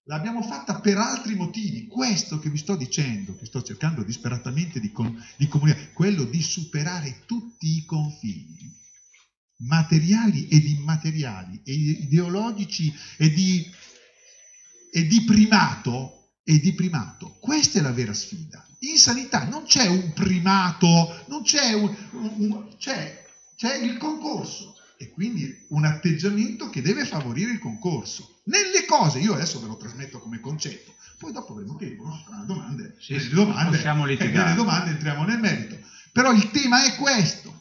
L'abbiamo fatta per altri motivi. Questo che vi sto dicendo, che sto cercando disperatamente di, com- di comunicare, quello di superare tutti i confini materiali ed immateriali, e ideologici e di, e di primato, e di primato. Questa è la vera sfida. In sanità non c'è un primato, non c'è un, un, un c'è, c'è il concorso e quindi un atteggiamento che deve favorire il concorso. Nelle cose, io adesso ve lo trasmetto come concetto, poi dopo avremo tempo, no? Saranno domande, sì, domande, possiamo litigare. nelle domande entriamo nel merito. Però il tema è questo.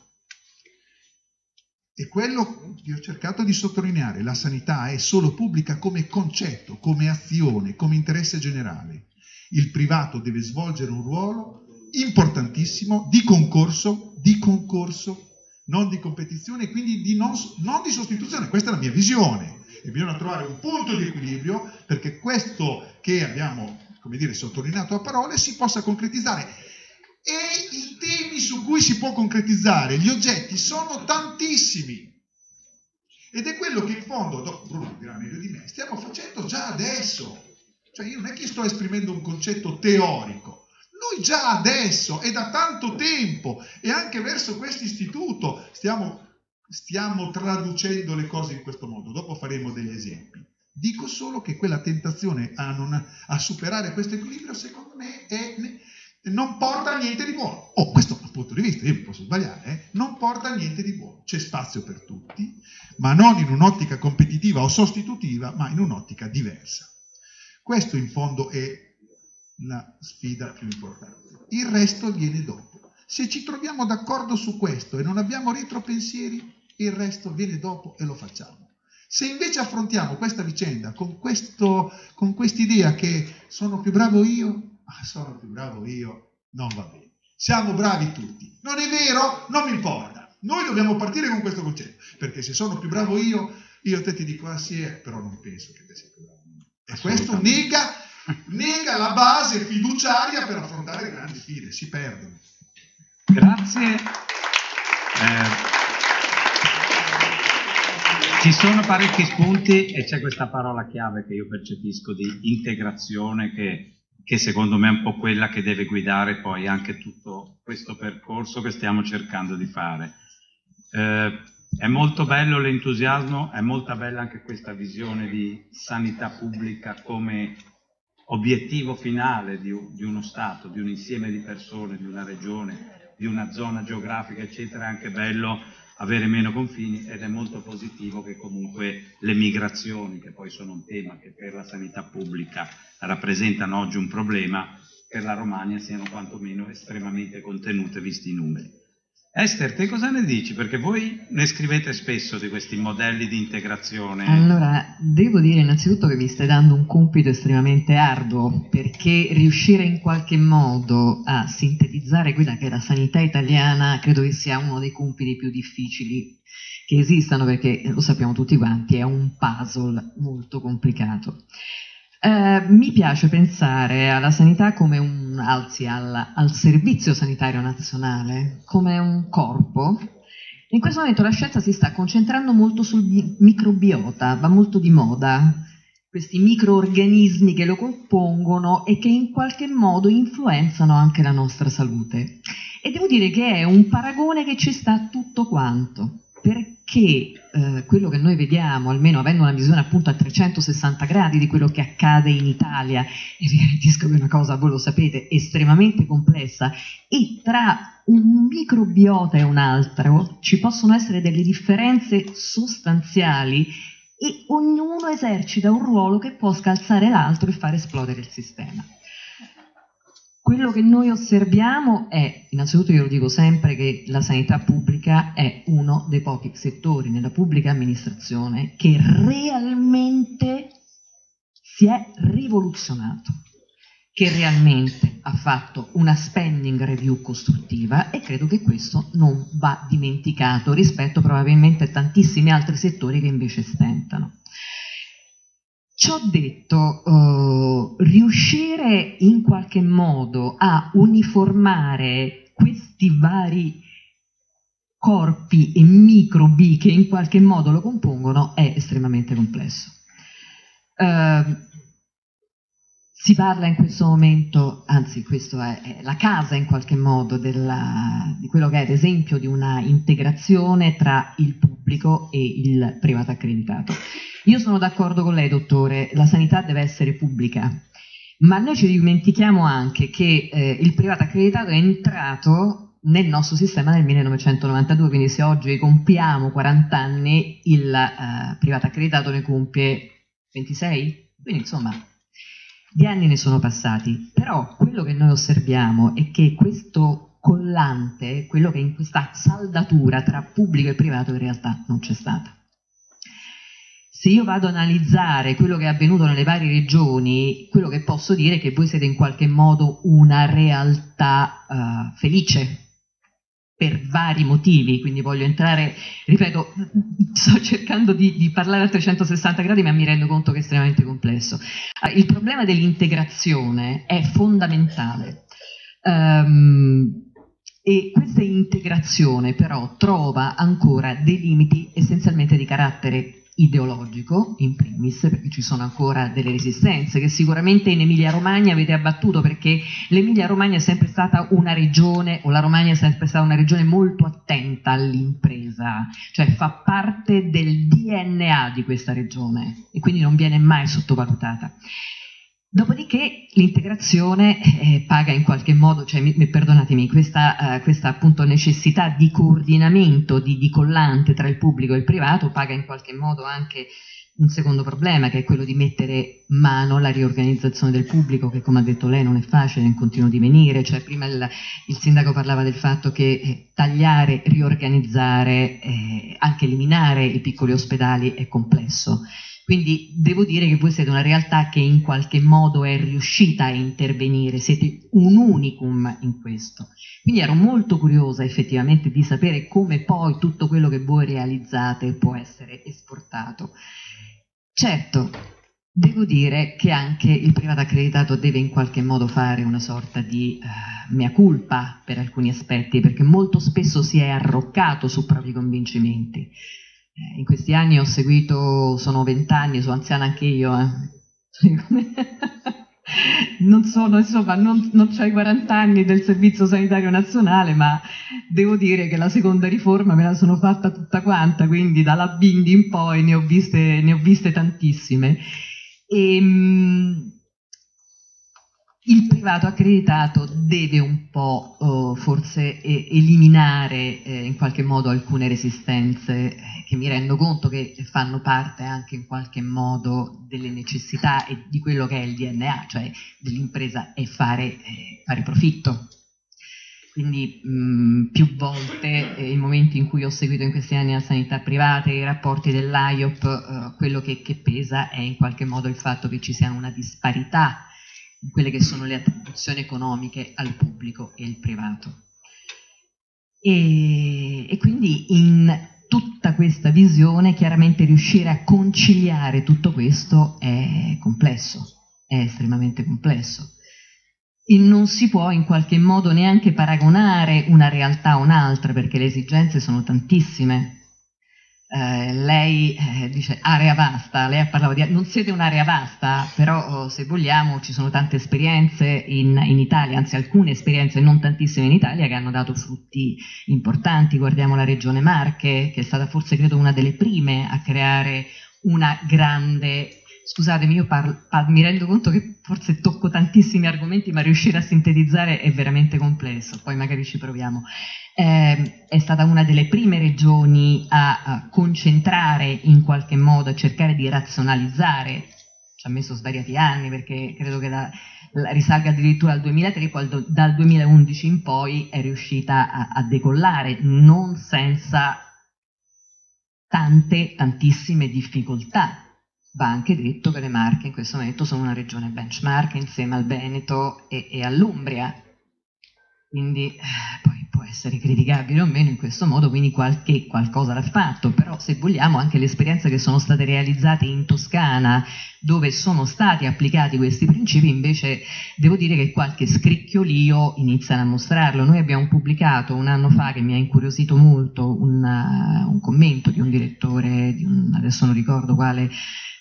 E quello che ho cercato di sottolineare, la sanità è solo pubblica come concetto, come azione, come interesse generale. Il privato deve svolgere un ruolo importantissimo di concorso, di concorso non di competizione quindi di non, non di sostituzione. Questa è la mia visione e bisogna trovare un punto di equilibrio perché questo che abbiamo, come dire, sottolineato a parole si possa concretizzare. E i temi su cui si può concretizzare, gli oggetti, sono tantissimi. Ed è quello che in fondo, Bruno dirà meglio di me, stiamo facendo già adesso. Cioè io non è che sto esprimendo un concetto teorico, noi già adesso e da tanto tempo e anche verso questo istituto stiamo, stiamo traducendo le cose in questo modo, dopo faremo degli esempi. Dico solo che quella tentazione a, non, a superare questo equilibrio secondo me è, non porta niente di buono. Oh, questo dal punto di vista, io mi posso sbagliare, eh? non porta niente di buono. C'è spazio per tutti, ma non in un'ottica competitiva o sostitutiva, ma in un'ottica diversa. Questo in fondo è la sfida più importante. Il resto viene dopo. Se ci troviamo d'accordo su questo e non abbiamo retropensieri, il resto viene dopo e lo facciamo. Se invece affrontiamo questa vicenda con, questo, con quest'idea che sono più bravo io, ah, sono più bravo io, non va bene. Siamo bravi tutti. Non è vero? Non mi importa. Noi dobbiamo partire con questo concetto, perché se sono più bravo io, io te ti dico ah sì, però non penso che te sia più bravo. E questo nega, nega la base fiduciaria per affrontare grandi sfide, si perdono. Grazie. Eh, ci sono parecchi spunti e c'è questa parola chiave che io percepisco di integrazione che, che, secondo me è un po' quella che deve guidare poi anche tutto questo percorso che stiamo cercando di fare. Eh, è molto bello l'entusiasmo, è molto bella anche questa visione di sanità pubblica come obiettivo finale di, di uno Stato, di un insieme di persone, di una regione, di una zona geografica, eccetera. È anche bello avere meno confini ed è molto positivo che comunque le migrazioni, che poi sono un tema che per la sanità pubblica rappresentano oggi un problema, per la Romagna siano quantomeno estremamente contenute visti i numeri. Esther, te cosa ne dici? Perché voi ne scrivete spesso di questi modelli di integrazione. Allora, devo dire innanzitutto che mi stai dando un compito estremamente arduo, perché riuscire in qualche modo a sintetizzare quella che è la sanità italiana credo che sia uno dei compiti più difficili che esistano, perché lo sappiamo tutti quanti, è un puzzle molto complicato. Eh, mi piace pensare alla sanità come un, anzi al, al servizio sanitario nazionale, come un corpo. In questo momento la scienza si sta concentrando molto sul microbiota, va molto di moda, questi microorganismi che lo compongono e che in qualche modo influenzano anche la nostra salute. E devo dire che è un paragone che ci sta tutto quanto perché eh, quello che noi vediamo, almeno avendo una visione appunto a 360 gradi di quello che accade in Italia, e vi garantisco che è una cosa, voi lo sapete, estremamente complessa, e tra un microbiota e un altro ci possono essere delle differenze sostanziali e ognuno esercita un ruolo che può scalzare l'altro e far esplodere il sistema. Quello che noi osserviamo è, innanzitutto io lo dico sempre, che la sanità pubblica è uno dei pochi settori nella pubblica amministrazione che realmente si è rivoluzionato, che realmente ha fatto una spending review costruttiva e credo che questo non va dimenticato rispetto probabilmente a tantissimi altri settori che invece stentano. Ciò detto, eh, riuscire in qualche modo a uniformare questi vari corpi e microbi che in qualche modo lo compongono è estremamente complesso. Eh, si parla in questo momento, anzi questa è, è, la casa in qualche modo della, di quello che è ad esempio di una integrazione tra il pubblico e il privato accreditato. Io sono d'accordo con lei, dottore, la sanità deve essere pubblica, ma noi ci dimentichiamo anche che eh, il privato accreditato è entrato nel nostro sistema nel 1992, quindi se oggi compiamo 40 anni, il eh, privato accreditato ne compie 26, quindi insomma di anni ne sono passati, però quello che noi osserviamo è che questo collante, quello che in questa saldatura tra pubblico e privato in realtà non c'è stata se io vado ad analizzare quello che è avvenuto nelle varie regioni, quello che posso dire è che voi siete in qualche modo una realtà uh, felice per vari motivi, quindi voglio entrare, ripeto, sto cercando di, di, parlare a 360 gradi ma mi rendo conto che è estremamente complesso. Uh, il problema dell'integrazione è fondamentale. Um, e questa integrazione però trova ancora dei limiti essenzialmente di carattere ideologico, in primis, perché ci sono ancora delle resistenze che sicuramente in Emilia Romagna avete abbattuto perché l'Emilia Romagna è sempre stata una regione, o la Romagna è sempre stata una regione molto attenta all'impresa, cioè fa parte del DNA di questa regione e quindi non viene mai sottovalutata. Dopodiché l'integrazione eh, paga in qualche modo, cioè, mi, perdonatemi, questa, eh, questa, appunto necessità di coordinamento, di, di, collante tra il pubblico e il privato, paga in qualche modo anche un secondo problema, che è quello di mettere mano alla riorganizzazione del pubblico, che come ha detto lei non è facile, è in continuo divenire, cioè prima il, il sindaco parlava del fatto che eh, tagliare, riorganizzare, eh, anche eliminare i piccoli ospedali è complesso quindi devo dire che voi siete una realtà che in qualche modo è riuscita a intervenire, siete un unicum in questo. Quindi ero molto curiosa effettivamente di sapere come poi tutto quello che voi realizzate può essere esportato. Certo, devo dire che anche il privato accreditato deve in qualche modo fare una sorta di uh, mea culpa per alcuni aspetti, perché molto spesso si è arroccato su propri convincimenti in questi anni ho seguito, sono vent'anni, sono anziana anche io, eh. non sono, insomma, non, non ho i 40 anni del Servizio Sanitario Nazionale, ma devo dire che la seconda riforma me la sono fatta tutta quanta, quindi dalla Bindi in poi ne ho viste, ne ho viste tantissime. E, ehm, il privato accreditato deve un po' oh, forse eh, eliminare eh, in qualche modo alcune resistenze eh, che mi rendo conto che fanno parte anche in qualche modo delle necessità e di quello che è il DNA, cioè dell'impresa è fare, eh, fare profitto. Quindi mh, più volte eh, i momenti in cui ho seguito in questi anni la sanità privata i rapporti dell'IOP, eh, quello che, che pesa è in qualche modo il fatto che ci sia una disparità quelle che sono le attribuzioni economiche al pubblico e al privato. E, e quindi in tutta questa visione chiaramente riuscire a conciliare tutto questo è complesso, è estremamente complesso. E non si può in qualche modo neanche paragonare una realtà a un'altra perché le esigenze sono tantissime eh, lei eh, dice area vasta, lei ha parlato di non siete un'area vasta, però oh, se vogliamo ci sono tante esperienze in, in, Italia, anzi alcune esperienze, non tantissime in Italia, che hanno dato frutti importanti. Guardiamo la regione Marche, che è stata forse credo una delle prime a creare una grande scusatemi, io parlo, parlo, mi rendo conto che forse tocco tantissimi argomenti, ma riuscire a sintetizzare è veramente complesso, poi magari ci proviamo. Eh, è stata una delle prime regioni a, a, concentrare in qualche modo, a cercare di razionalizzare, ci ha messo svariati anni perché credo che la risalga addirittura al 2003, poi dal 2011 in poi è riuscita a, a decollare, non senza tante, tantissime difficoltà Va anche detto che le Marche in questo momento sono una regione benchmark insieme al Veneto e, e all'Umbria, quindi eh, poi può essere criticabile o meno in questo modo, quindi qualche, qualcosa l'ha fatto, però se vogliamo anche le esperienze che sono state realizzate in Toscana, dove sono stati applicati questi principi, invece devo dire che qualche scricchiolio iniziano a mostrarlo. Noi abbiamo pubblicato un anno fa, che mi ha incuriosito molto, una, un commento di un direttore, di un, adesso non ricordo quale,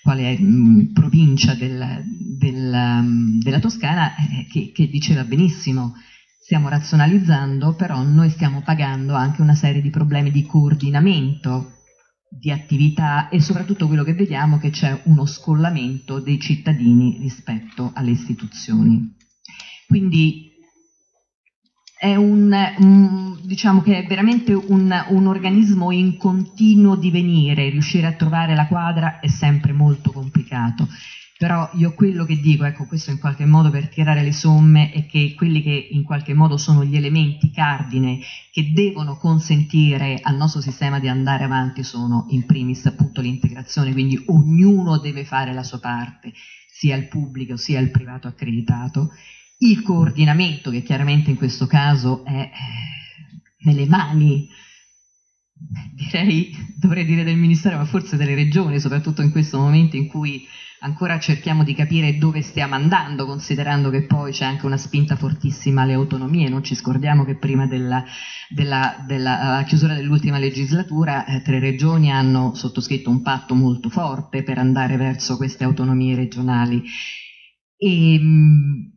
quale mh, provincia del, del, um, della Toscana, eh, che, che diceva benissimo stiamo razionalizzando, però noi stiamo pagando anche una serie di problemi di coordinamento di attività e soprattutto quello che vediamo che c'è uno scollamento dei cittadini rispetto alle istituzioni. Quindi è un, diciamo che è veramente un, un, organismo in continuo divenire, riuscire a trovare la quadra è sempre molto complicato, però io quello che dico, ecco questo in qualche modo per tirare le somme, è che quelli che in qualche modo sono gli elementi cardine che devono consentire al nostro sistema di andare avanti sono in primis appunto l'integrazione, quindi ognuno deve fare la sua parte, sia il pubblico sia il privato accreditato, il coordinamento che chiaramente in questo caso è eh, nelle mani direi, dovrei dire del Ministero, ma forse delle regioni, soprattutto in questo momento in cui ancora cerchiamo di capire dove stiamo andando, considerando che poi c'è anche una spinta fortissima alle autonomie. Non ci scordiamo che prima della, della, della chiusura dell'ultima legislatura eh, tre regioni hanno sottoscritto un patto molto forte per andare verso queste autonomie regionali. E, ehm,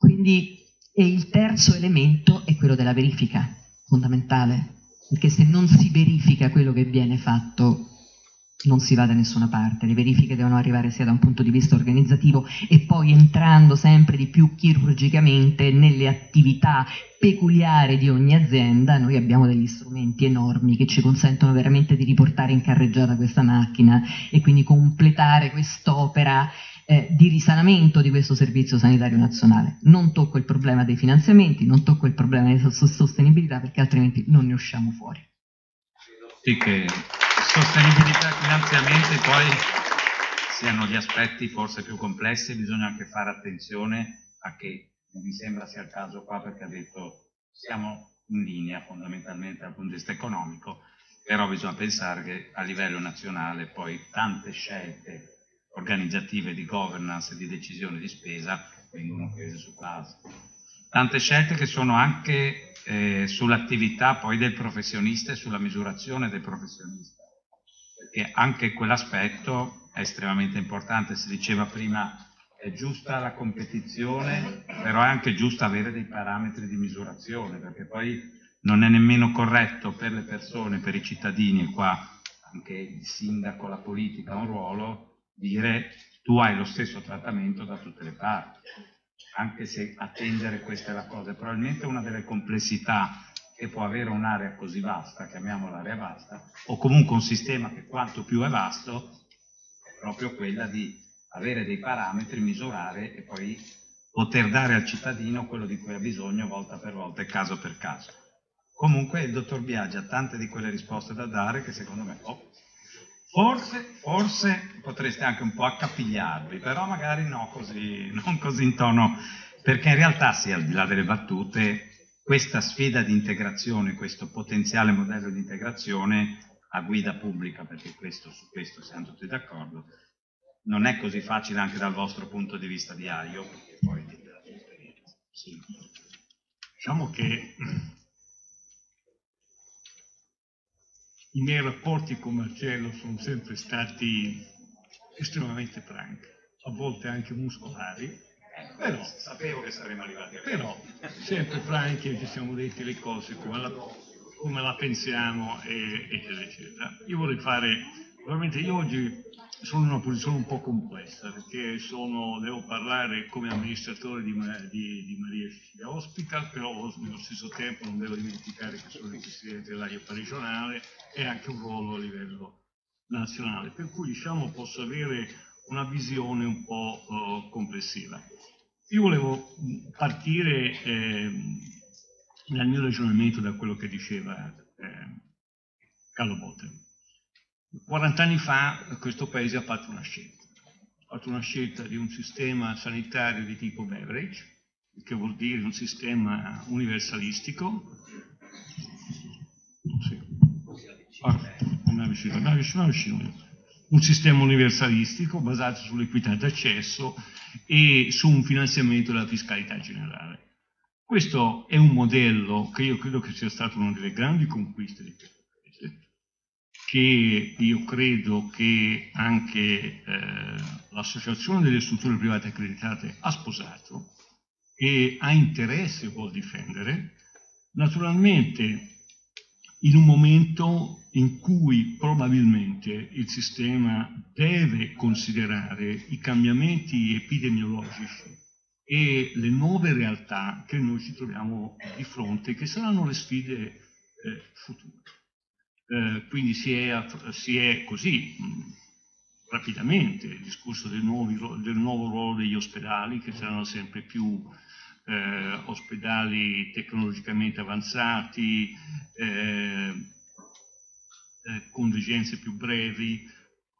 quindi il terzo elemento è quello della verifica, fondamentale, perché se non si verifica quello che viene fatto non si va da nessuna parte, le verifiche devono arrivare sia da un punto di vista organizzativo e poi entrando sempre di più chirurgicamente nelle attività peculiari di ogni azienda, noi abbiamo degli strumenti enormi che ci consentono veramente di riportare in carreggiata questa macchina e quindi completare quest'opera eh, di risanamento di questo servizio sanitario nazionale. Non tocco il problema dei finanziamenti, non tocco il problema della sostenibilità perché altrimenti non ne usciamo fuori. Sì, che sostenibilità e finanziamenti poi siano gli aspetti forse più complessi, bisogna anche fare attenzione a che non mi sembra sia il caso qua perché ha detto siamo in linea fondamentalmente dal punto di vista economico, però bisogna pensare che a livello nazionale poi tante scelte organizzative di governance e di decisione di spesa vengono prese su base. Tante scelte che sono anche eh, sull'attività poi del professionista e sulla misurazione del professionista, perché anche quell'aspetto è estremamente importante, si diceva prima è giusta la competizione, però è anche giusto avere dei parametri di misurazione, perché poi non è nemmeno corretto per le persone, per i cittadini, e qua anche il sindaco, la politica ha un ruolo, dire tu hai lo stesso trattamento da tutte le parti, anche se attendere questa è la cosa. Probabilmente una delle complessità che può avere un'area così vasta, chiamiamola area vasta, o comunque un sistema che quanto più è vasto, è proprio quella di avere dei parametri, misurare e poi poter dare al cittadino quello di cui ha bisogno volta per volta e caso per caso. Comunque il dottor Biaggi ha tante di quelle risposte da dare che secondo me oh, Forse, forse potreste anche un po' accapigliarvi, però magari no così, non così in tono, perché in realtà sì, al di là delle battute, questa sfida di integrazione, questo potenziale modello di integrazione a guida pubblica, perché questo, su questo siamo tutti d'accordo, non è così facile anche dal vostro punto di vista di AIO, perché poi sì. Diciamo che i miei rapporti con Marcello sono sempre stati estremamente franchi, a volte anche muscolari, però, sapevo che saremmo arrivati a però sempre franchi e ci siamo detti le cose come la, come la pensiamo, e, eccetera, eccetera. Io vorrei fare, veramente io oggi sono in una posizione un po' complessa perché sono, devo parlare come amministratore di, di, di Maria Cecilia Hospital, però nello stesso tempo non devo dimenticare che sono il presidente dell'AIOPA regionale e anche un ruolo a livello nazionale, per cui diciamo posso avere una visione un po' uh, complessiva. Io volevo partire eh, nel mio ragionamento da quello che diceva eh, Carlo Botte 40 anni fa questo paese ha fatto una scelta, ha fatto una scelta di un sistema sanitario di tipo beverage, che vuol dire un sistema universalistico. Ah, un sistema universalistico basato sull'equità d'accesso e su un finanziamento della fiscalità generale. Questo è un modello che io credo che sia stato una delle grandi conquiste di questo che io credo che anche eh, l'Associazione delle strutture private accreditate ha sposato e ha interesse vuol difendere, naturalmente in un momento in cui probabilmente il sistema deve considerare i cambiamenti epidemiologici e le nuove realtà che noi ci troviamo di fronte, che saranno le sfide eh, future. Eh, quindi si è, si è così mh, rapidamente il discorso del, nuovi, del, nuovo ruolo degli ospedali, che saranno sempre più eh, ospedali tecnologicamente avanzati, eh, eh con degenze più brevi,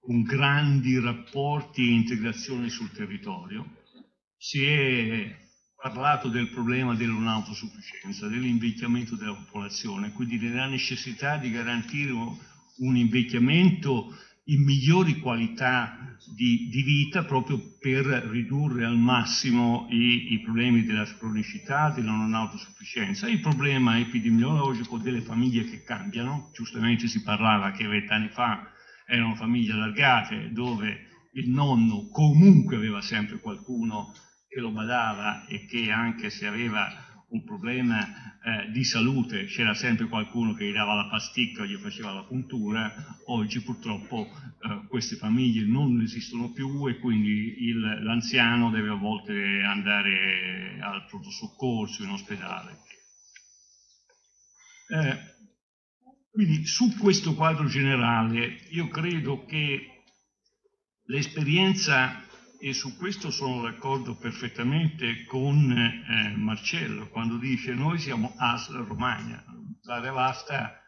con grandi rapporti e integrazioni sul territorio. Si è parlato del problema della non autosufficienza, dell'invecchiamento della popolazione, quindi della necessità di garantire un invecchiamento in migliori qualità di, di vita proprio per ridurre al massimo i, i, problemi della cronicità, della non autosufficienza, il problema epidemiologico delle famiglie che cambiano, giustamente si parlava che vent'anni fa erano famiglie allargate dove il nonno comunque aveva sempre qualcuno che lo badava e che anche se aveva un problema eh, di salute c'era sempre qualcuno che gli dava la pasticca o gli faceva la puntura, oggi purtroppo eh, queste famiglie non esistono più e quindi l'anziano deve a volte andare al pronto soccorso in ospedale. Eh, quindi su questo quadro generale io credo che l'esperienza e su questo sono d'accordo perfettamente con eh, Marcello quando dice noi siamo ASL Romagna, l'area vasta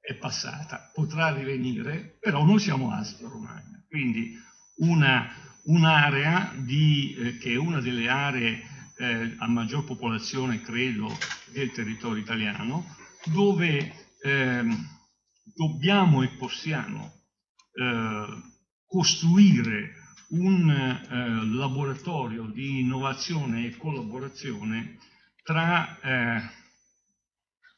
è passata, potrà rivenire, però noi siamo ASL Romagna, quindi un'area eh, che è una delle aree eh, a maggior popolazione, credo, del territorio italiano, dove ehm, dobbiamo e possiamo eh, costruire un eh, laboratorio di innovazione e collaborazione tra, eh,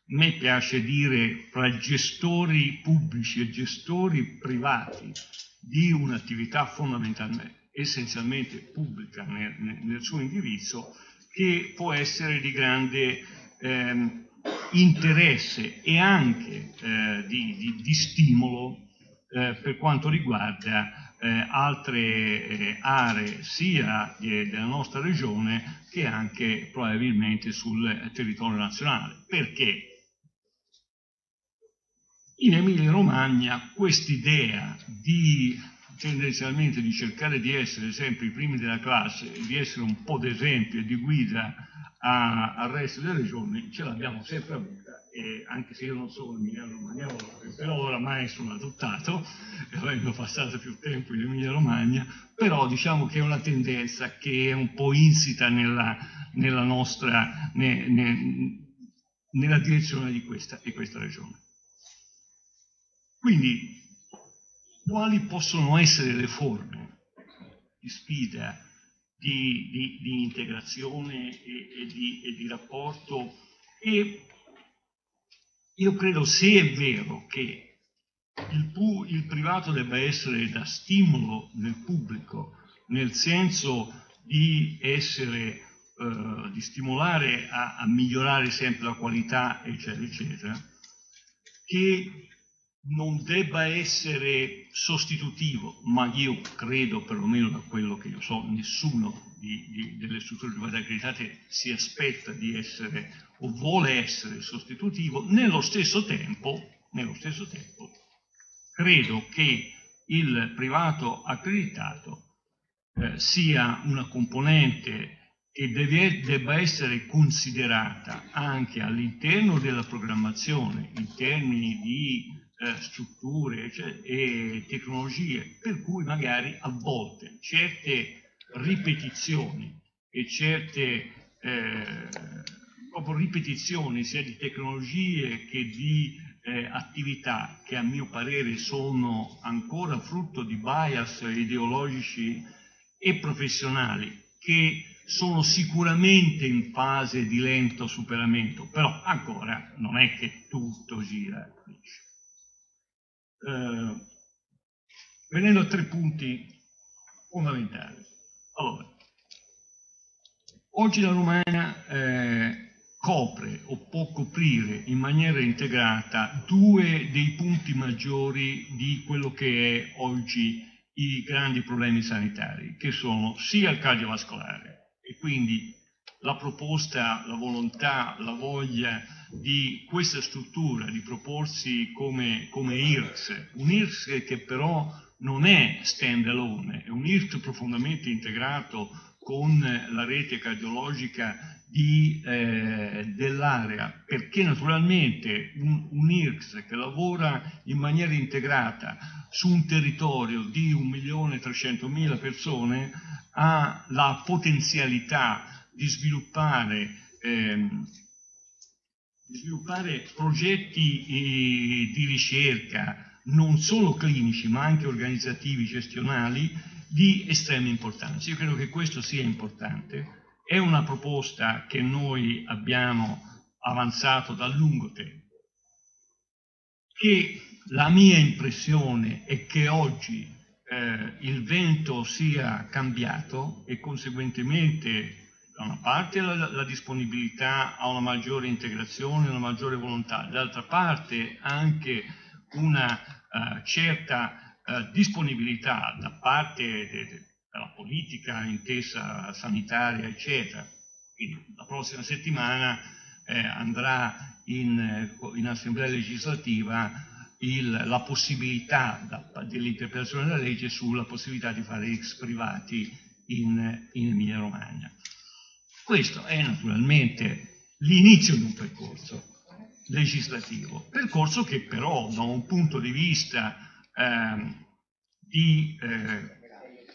me piace dire, tra gestori pubblici e gestori privati di un'attività fondamentalmente, essenzialmente pubblica nel, nel, suo indirizzo, che può essere di grande eh, interesse e anche eh, di, di, di, stimolo eh, per quanto riguarda eh, altre eh, aree sia di, della nostra regione che anche probabilmente sul territorio nazionale. Perché? In Emilia Romagna quest'idea di tendenzialmente di cercare di essere sempre i primi della classe di essere un po' d'esempio e di guida al resto delle regioni ce l'abbiamo sempre avuta e anche se io non sono emiliano romagnolo, però oramai sono adottato, avendo passato più tempo in Emilia Romagna, però diciamo che è una tendenza che è un po' insita nella, nella nostra, ne, ne, nella direzione di questa, di questa regione. Quindi, quali possono essere le forme di sfida, di, di, di integrazione e, e, di, e di rapporto e io credo se è vero che il, il privato debba essere da stimolo del pubblico, nel senso di essere, eh, di stimolare a, a migliorare sempre la qualità, eccetera, eccetera, che non debba essere sostitutivo, ma io credo, perlomeno da quello che io so, nessuno di, di, delle strutture private accreditate si aspetta di essere o vuole essere sostitutivo, nello stesso tempo, nello stesso tempo credo che il privato accreditato eh, sia una componente che deve, debba essere considerata anche all'interno della programmazione in termini di eh, strutture cioè, e tecnologie, per cui magari a volte certe ripetizioni e certe eh, proprio ripetizioni sia di tecnologie che di eh, attività che a mio parere sono ancora frutto di bias ideologici e professionali che sono sicuramente in fase di lento superamento, però ancora non è che tutto gira Eh, venendo a tre punti fondamentali. Allora, oggi la Romagna eh, copre o può coprire in maniera integrata due dei punti maggiori di quello che è oggi i grandi problemi sanitari, che sono sia il cardiovascolare e quindi la proposta, la volontà, la voglia di questa struttura di proporsi come, come IRCS, un IRCS che però non è stand alone, è un IRCS profondamente integrato con la rete cardiologica di, eh, dell'area, perché naturalmente un, un IRCS che lavora in maniera integrata su un territorio di 1.300.000 persone ha la potenzialità di sviluppare, ehm, di sviluppare progetti eh, di ricerca non solo clinici ma anche organizzativi, gestionali di estrema importanza. Io credo che questo sia importante. È una proposta che noi abbiamo avanzato da lungo tempo, che la mia impressione è che oggi eh, il vento sia cambiato e conseguentemente da una parte la, la, disponibilità a una maggiore integrazione, una maggiore volontà, dall'altra parte anche una uh, certa uh, disponibilità da parte de, de, della politica intesa sanitaria, eccetera. Quindi la prossima settimana eh, andrà in, in, assemblea legislativa il, la possibilità dell'interpretazione della legge sulla possibilità di fare ex privati in, in Emilia Romagna. Questo è naturalmente l'inizio di un percorso legislativo, percorso che però da un punto di vista eh, di eh,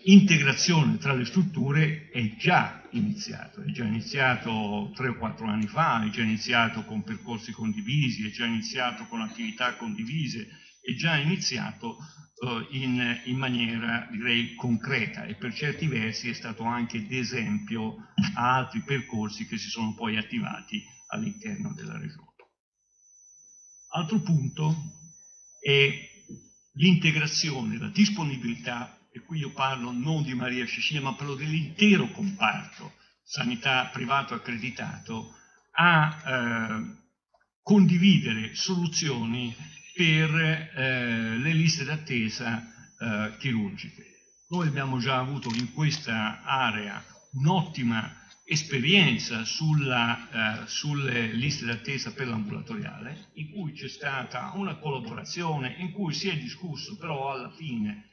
integrazione tra le strutture è già iniziato, è già iniziato tre o quattro anni fa, è già iniziato con percorsi condivisi, è già iniziato con attività condivise, è già iniziato uh, in, in, maniera direi concreta e per certi versi è stato anche d'esempio a altri percorsi che si sono poi attivati all'interno della regione. Altro punto è l'integrazione, la disponibilità e qui io parlo non di Maria Cecilia, ma parlo dell'intero comparto sanità privato accreditato, a eh, condividere soluzioni per eh, le liste d'attesa eh, chirurgiche. Noi abbiamo già avuto in questa area un'ottima esperienza sulla, eh, sulle liste d'attesa per l'ambulatoriale, in cui c'è stata una collaborazione, in cui si è discusso, però alla fine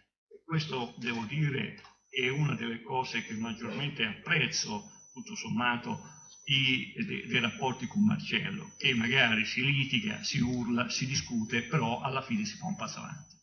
questo devo dire è una delle cose che maggiormente apprezzo, tutto sommato, di, dei, dei rapporti con Marcello, che magari si litiga, si urla, si discute, però alla fine si fa un passo avanti.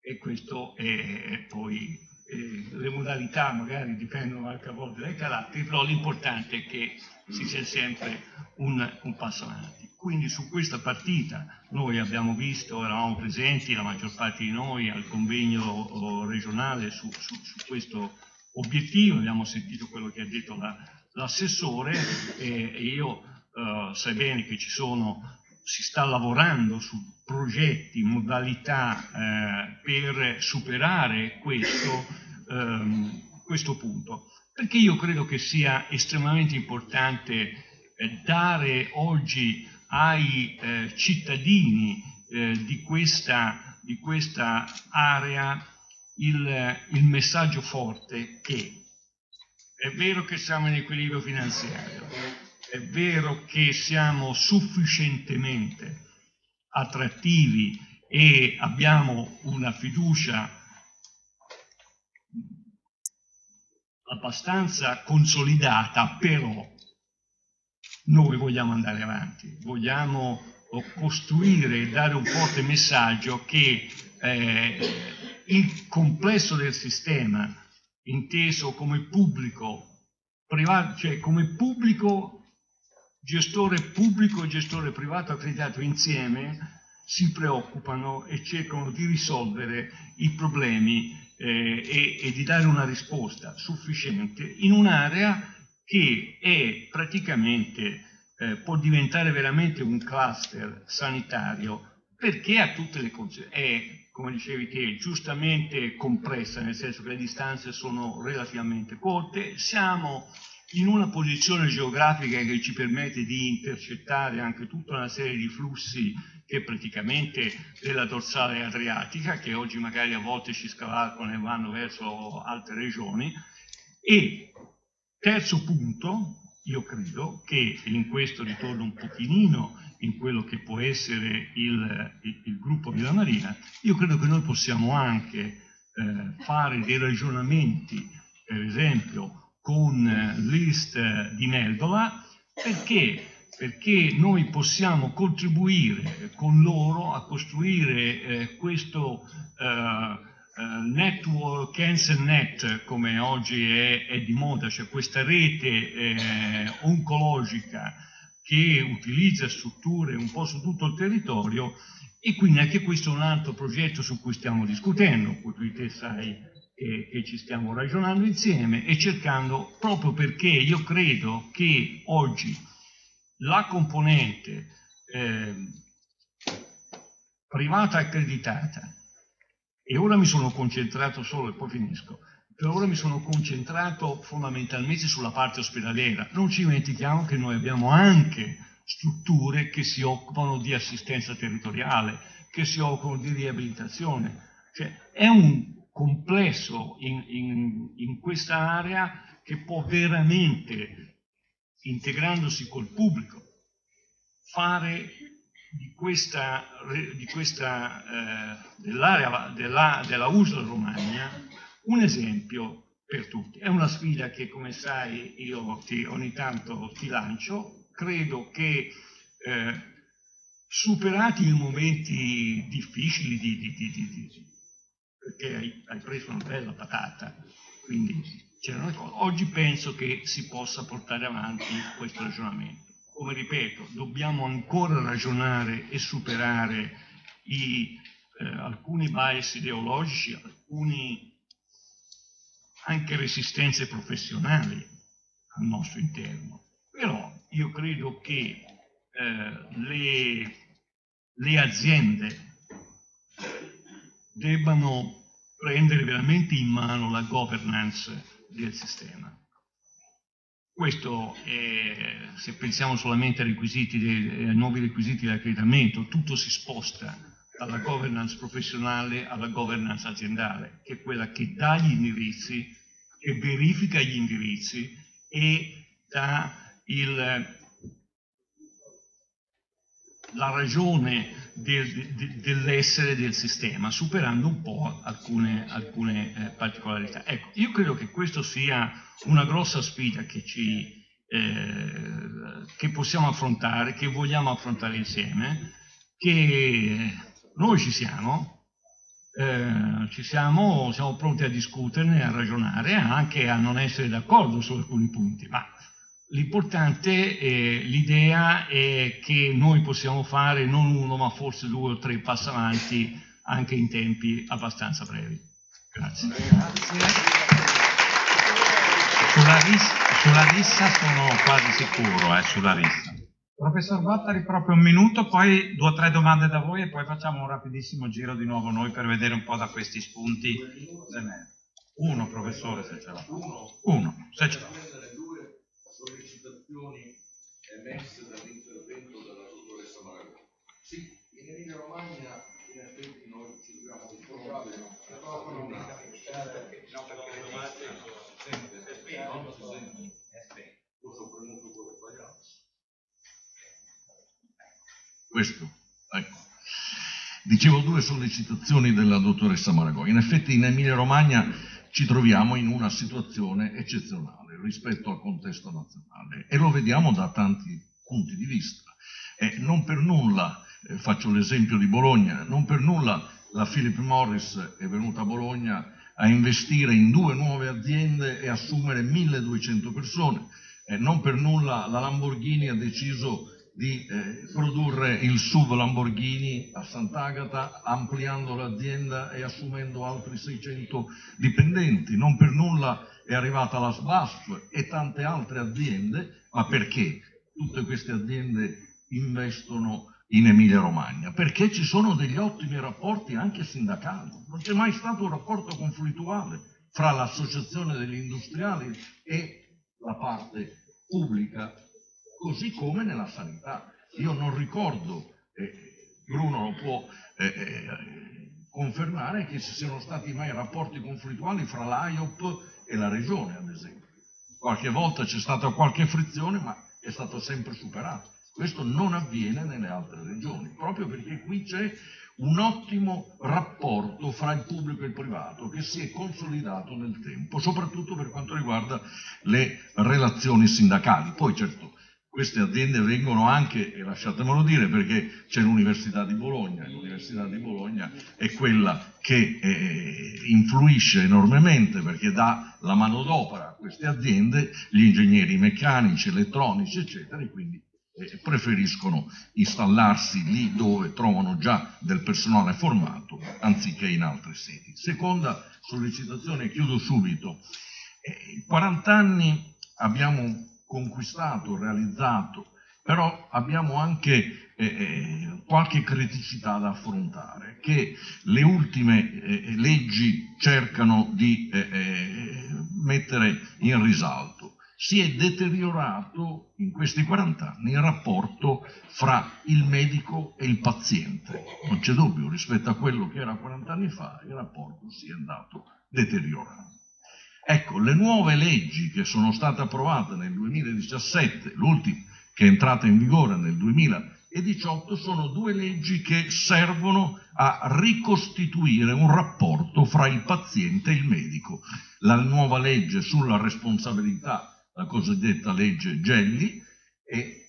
E questo è poi eh, le modalità magari dipendono anche a volte dai caratteri, però l'importante è che si sia sempre un, un passo avanti. Quindi su questa partita noi abbiamo visto, eravamo presenti, la maggior parte di noi, al convegno oh, regionale su, su, su questo obiettivo, abbiamo sentito quello che ha detto l'assessore e, e, io uh, sai bene che ci sono, si sta lavorando su progetti, modalità eh, per superare questo, ehm, questo punto, perché io credo che sia estremamente importante eh, dare oggi ai eh, cittadini eh, di, questa, di, questa, area il, il messaggio forte che è vero che siamo in equilibrio finanziario, è vero che siamo sufficientemente attrattivi e abbiamo una fiducia abbastanza consolidata, però noi vogliamo andare avanti, vogliamo costruire e dare un forte messaggio che eh, il complesso del sistema, inteso come pubblico, privato, cioè come pubblico, gestore pubblico e gestore privato accreditato insieme, si preoccupano e cercano di risolvere i problemi eh, e, e di dare una risposta sufficiente in un'area che è praticamente, eh, può diventare veramente un cluster sanitario perché ha tutte le conseguenze, è, come dicevi te, giustamente compressa, nel senso che le distanze sono relativamente corte, siamo in una posizione geografica che ci permette di intercettare anche tutta una serie di flussi che praticamente della dorsale adriatica, che oggi magari a volte ci scavalcano e vanno verso altre regioni, e Terzo punto, io credo che in questo ritorno un pochino in quello che può essere il, il, il gruppo Villa Marina, io credo che noi possiamo anche eh, fare dei ragionamenti, per esempio, con l'IST di Meldola, perché? Perché noi possiamo contribuire con loro a costruire eh, questo, eh, network Net, come oggi è, è, di moda, cioè questa rete eh, oncologica che utilizza strutture un po' su tutto il territorio e quindi anche questo è un altro progetto su cui stiamo discutendo, cui te sai che, che, ci stiamo ragionando insieme e cercando, proprio perché io credo che oggi la componente eh, privata accreditata e ora mi sono concentrato solo, e poi finisco, per ora mi sono concentrato fondamentalmente sulla parte ospedaliera. Non ci dimentichiamo che noi abbiamo anche strutture che si occupano di assistenza territoriale, che si occupano di riabilitazione. Cioè, è un complesso in, in, in questa area che può veramente, integrandosi col pubblico, fare di questa, di questa eh, dell'area della, della USL Romagna un esempio per tutti. È una sfida che, come sai, io ti, ogni tanto ti lancio. Credo che eh, superati i momenti difficili di, di, di, perché hai, hai, preso una bella patata, quindi oggi penso che si possa portare avanti questo ragionamento come ripeto, dobbiamo ancora ragionare e superare i, eh, alcuni bias ideologici, alcune anche resistenze professionali al nostro interno. Però io credo che eh, le, le aziende debbano prendere veramente in mano la governance del sistema questo, è, se pensiamo solamente ai, dei, ai nuovi requisiti di accreditamento, tutto si sposta dalla governance professionale alla governance aziendale, che è quella che dà gli indirizzi, che verifica gli indirizzi e dà il, la ragione del, de, dell'essere del sistema, superando un po' alcune, alcune eh, particolarità. Ecco, io credo che questo sia una grossa sfida che, ci, eh, che possiamo affrontare, che vogliamo affrontare insieme, che noi ci siamo, eh, ci siamo, siamo pronti a discuterne, a ragionare, anche a non essere d'accordo su alcuni punti, ma l'importante, eh, l'idea è che noi possiamo fare non uno, ma forse due o tre passi avanti anche in tempi abbastanza brevi. Grazie. Sulla, ris- sulla rissa sono quasi sicuro, eh, sulla rissa. Professor Bottari, proprio un minuto, poi due o tre domande da voi e poi facciamo un rapidissimo giro di nuovo noi per vedere un po' da questi spunti. Uno, professore, se ce l'ha. Uno, se ce l'ha. due sollecitazioni emesse dall'intervento della dottoressa Maragò. Sì, in Emilia Romagna in effetti noi ci dobbiamo ritrovare, no, no, perché le domande questo, ecco. Dicevo due sollecitazioni della dottoressa Maragò. In effetti in Emilia Romagna ci troviamo in una situazione eccezionale rispetto al contesto nazionale e lo vediamo da tanti punti di vista. E non per nulla, eh, faccio l'esempio di Bologna, non per nulla la Philip Morris è venuta a Bologna a investire in due nuove aziende e assumere 1200 persone. Eh, non per nulla la Lamborghini ha deciso di eh, produrre il SUV Lamborghini a Sant'Agata ampliando l'azienda e assumendo altri 600 dipendenti. Non per nulla è arrivata la SBASF e tante altre aziende, ma perché tutte queste aziende investono in Emilia Romagna, perché ci sono degli ottimi rapporti anche sindacali. Non c'è mai stato un rapporto conflittuale fra l'associazione degli industriali e la parte pubblica, così come nella sanità. Io non ricordo, eh, Bruno lo può eh, eh, confermare, che ci siano stati mai rapporti conflittuali fra l'AIOP e la regione, ad esempio. Qualche volta c'è stata qualche frizione, ma è stato sempre superato. Questo non avviene nelle altre regioni, proprio perché qui c'è un ottimo rapporto fra il pubblico e il privato che si è consolidato nel tempo, soprattutto per quanto riguarda le relazioni sindacali. Poi certo, queste aziende vengono anche, e lasciatemelo dire, perché c'è l'Università di Bologna, e l'Università di Bologna è quella che eh, influisce enormemente perché dà la manodopera a queste aziende, gli ingegneri meccanici, elettronici, eccetera, e quindi eh, preferiscono installarsi lì dove trovano già del personale formato anziché in altre sedi. Seconda sollecitazione, chiudo subito. Eh, 40 anni abbiamo conquistato, realizzato, però abbiamo anche eh, eh, qualche criticità da affrontare che le ultime eh, leggi cercano di eh, eh, mettere in risalto. Si è deteriorato in questi 40 anni il rapporto fra il medico e il paziente. Non c'è dubbio, rispetto a quello che era 40 anni fa, il rapporto si è andato deteriorando. Ecco, le nuove leggi che sono state approvate nel 2017, l'ultima che è entrata in vigore nel 2018, sono due leggi che servono a ricostituire un rapporto fra il paziente e il medico. La nuova legge sulla responsabilità, la cosiddetta legge Gelli,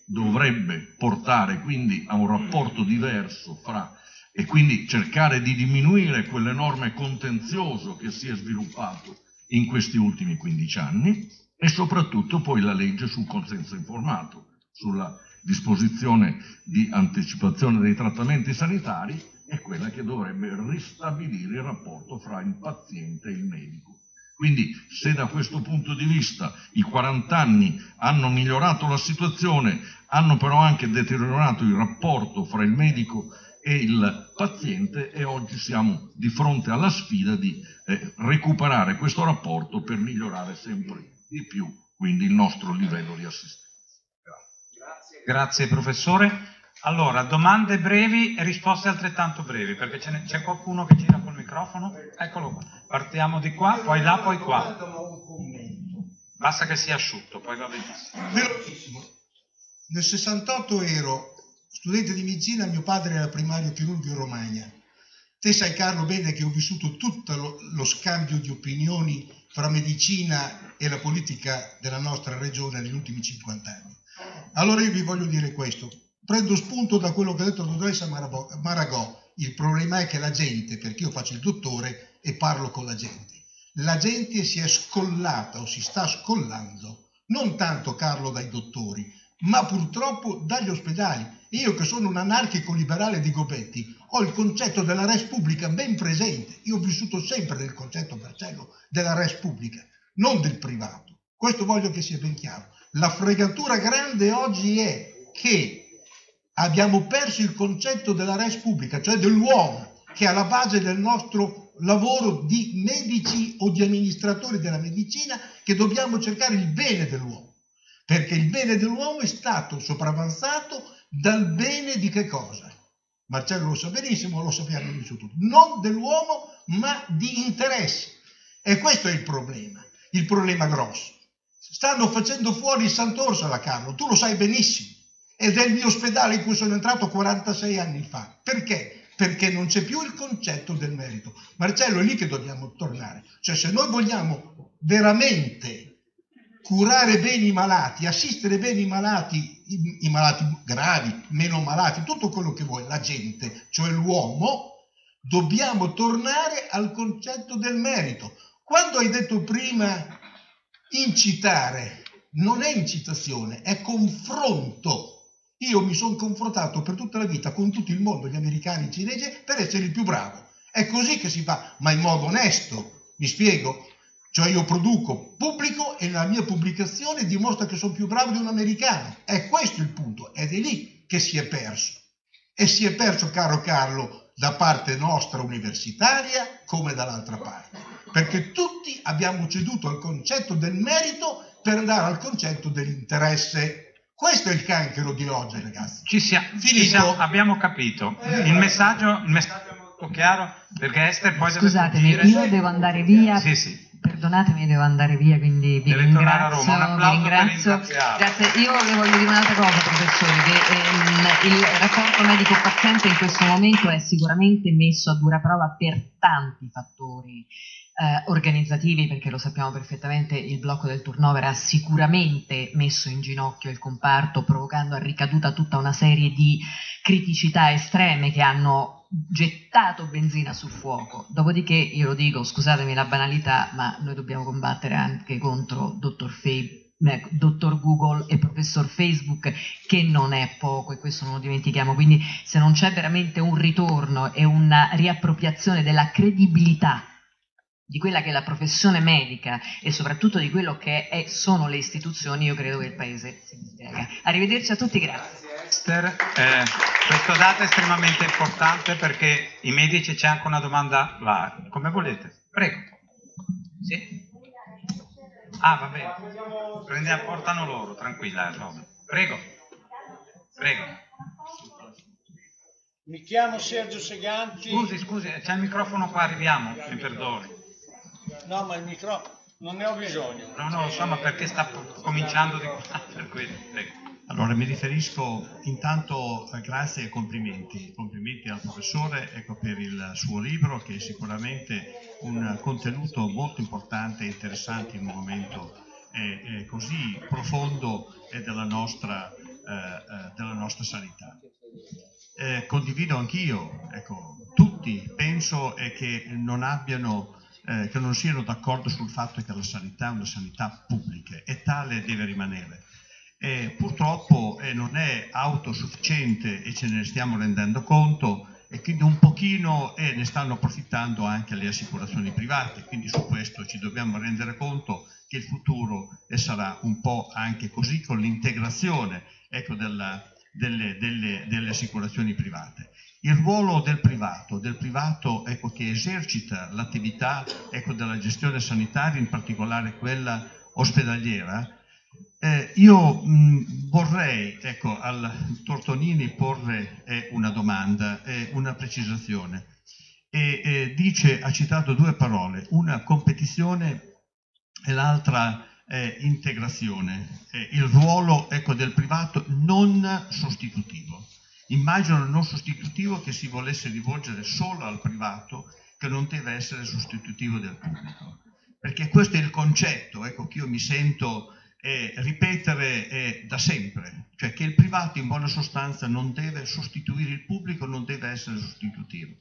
dovrebbe portare quindi a un rapporto diverso fra e quindi cercare di diminuire quell'enorme contenzioso che si è sviluppato in questi ultimi 15 anni e soprattutto poi la legge sul consenso informato, sulla disposizione di anticipazione dei trattamenti sanitari è quella che dovrebbe ristabilire il rapporto fra il paziente e il medico. Quindi se da questo punto di vista i 40 anni hanno migliorato la situazione, hanno però anche deteriorato il rapporto fra il medico e il paziente e oggi siamo di fronte alla sfida di eh, recuperare questo rapporto per migliorare sempre di più quindi il nostro livello di assistenza. Grazie, Grazie professore. Allora, domande brevi e risposte altrettanto brevi, perché c'è qualcuno che gira col microfono? Eccolo qua. Partiamo di qua, poi là, poi qua. Basta che sia asciutto, poi va benissimo. Velocissimo. Nel 68 ero studente di medicina, mio padre era primario chirurgo in Romagna. Te sai Carlo bene che ho vissuto tutto lo, lo scambio di opinioni fra medicina e la politica della nostra regione negli ultimi 50 anni. Allora io vi voglio dire questo, prendo spunto da quello che ha detto la dottoressa Maragò, il problema è che la gente, perché io faccio il dottore e parlo con la gente, la gente si è scollata o si sta scollando, non tanto Carlo dai dottori, ma purtroppo dagli ospedali. Io che sono un anarchico liberale di Gobetti ho il concetto della res pubblica ben presente. Io ho vissuto sempre nel concetto Marcello della res pubblica, non del privato. Questo voglio che sia ben chiaro. La fregatura grande oggi è che abbiamo perso il concetto della res pubblica, cioè dell'uomo che è alla base del nostro lavoro di medici o di amministratori della medicina, che dobbiamo cercare il bene dell'uomo perché il bene dell'uomo è stato sopravanzato dal bene di che cosa? Marcello lo sa benissimo, lo sappiamo noi tutti, non dell'uomo ma di interessi. E questo è il problema, il problema grosso. Stanno facendo fuori il Sant'Orso alla Carlo, tu lo sai benissimo, ed è il mio ospedale in cui sono entrato 46 anni fa. Perché? Perché non c'è più il concetto del merito. Marcello, è lì che dobbiamo tornare. Cioè se noi vogliamo veramente curare bene i malati, assistere bene i malati, i, i, malati gravi, meno malati, tutto quello che vuoi, la gente, cioè l'uomo, dobbiamo tornare al concetto del merito. Quando hai detto prima incitare, non è incitazione, è confronto. Io mi sono confrontato per tutta la vita con tutto il mondo, gli americani, i cinesi, per essere il più bravo. È così che si fa, ma in modo onesto. Mi spiego? Cioè io produco, pubblico e la mia pubblicazione dimostra che sono più bravo di un americano. È questo il punto ed è lì che si è perso. E si è perso, caro Carlo, da parte nostra universitaria come dall'altra parte. Perché tutti abbiamo ceduto al concetto del merito per andare al concetto dell'interesse. Questo è il cancro di oggi, ragazzi. Ci, sia, ci siamo, abbiamo capito. Il messaggio, il messaggio, è molto chiaro perché Esther poi Scusatemi, deve io devo andare via. Sì, sì perdonatemi, devo andare via, quindi vi Deve ringrazio. vi ringrazio. Grazie. Io le voglio dire un'altra cosa, professore, che ehm, il rapporto medico-paziente in questo momento è sicuramente messo a dura prova per tanti fattori. eh, organizzativi, perché lo sappiamo perfettamente, il blocco del turnover ha sicuramente messo in ginocchio il comparto, provocando a ricaduta tutta una serie di criticità estreme che hanno gettato benzina sul fuoco. Dopodiché, io lo dico, scusatemi la banalità, ma noi dobbiamo combattere anche contro dottor Fabe dottor Google e professor Facebook, che non è poco e questo non lo dimentichiamo. Quindi se non c'è veramente un ritorno e una riappropriazione della credibilità di quella che è la professione medica e soprattutto di quello che è, sono le istituzioni, io credo che il Paese si dispiega. Arrivederci a tutti, grazie. Esther, eh, questo dato è estremamente importante perché i medici c'è anche una domanda là, come volete. Prego. Sì? Ah, va bene. Prendiamo, portano loro, tranquilla. No. Prego. Prego. Mi chiamo Sergio Seganti. Scusi, scusi, c'è il microfono qua, arriviamo, mi perdoni. No, ma il microfono non ne ho bisogno. No, no, lo so, ma perché sta cominciando di qua, per quello. Allora, mi riferisco intanto eh, grazie e complimenti, complimenti al professore ecco, per il suo libro che è sicuramente un contenuto molto importante e interessante in un momento eh, così profondo della nostra, eh, eh, della nostra sanità. Eh, condivido anch'io, ecco, tutti penso che non abbiano che non siano d'accordo sul fatto che la sanità è una sanità pubblica e tale deve rimanere. Eh, purtroppo eh, non è autosufficiente e ce ne stiamo rendendo conto e quindi un pochino eh, ne stanno approfittando anche le assicurazioni private, quindi su questo ci dobbiamo rendere conto che il futuro eh, sarà un po' anche così con l'integrazione ecco, delle, delle, delle assicurazioni private. Il ruolo del privato, del privato ecco, che esercita l'attività ecco, della gestione sanitaria, in particolare quella ospedaliera, eh, io mh, vorrei ecco, al Tortonini porre eh, una domanda, eh, una precisazione. E, dice, ha citato due parole, una competizione e l'altra eh, integrazione, eh, il ruolo ecco, del privato non sostitutivo. Immagino non sostitutivo che si volesse rivolgere solo al privato, che non deve essere sostitutivo del pubblico. Perché questo è il concetto ecco, che io mi sento eh, ripetere eh, da sempre, cioè che il privato in buona sostanza non deve sostituire il pubblico, non deve essere sostitutivo.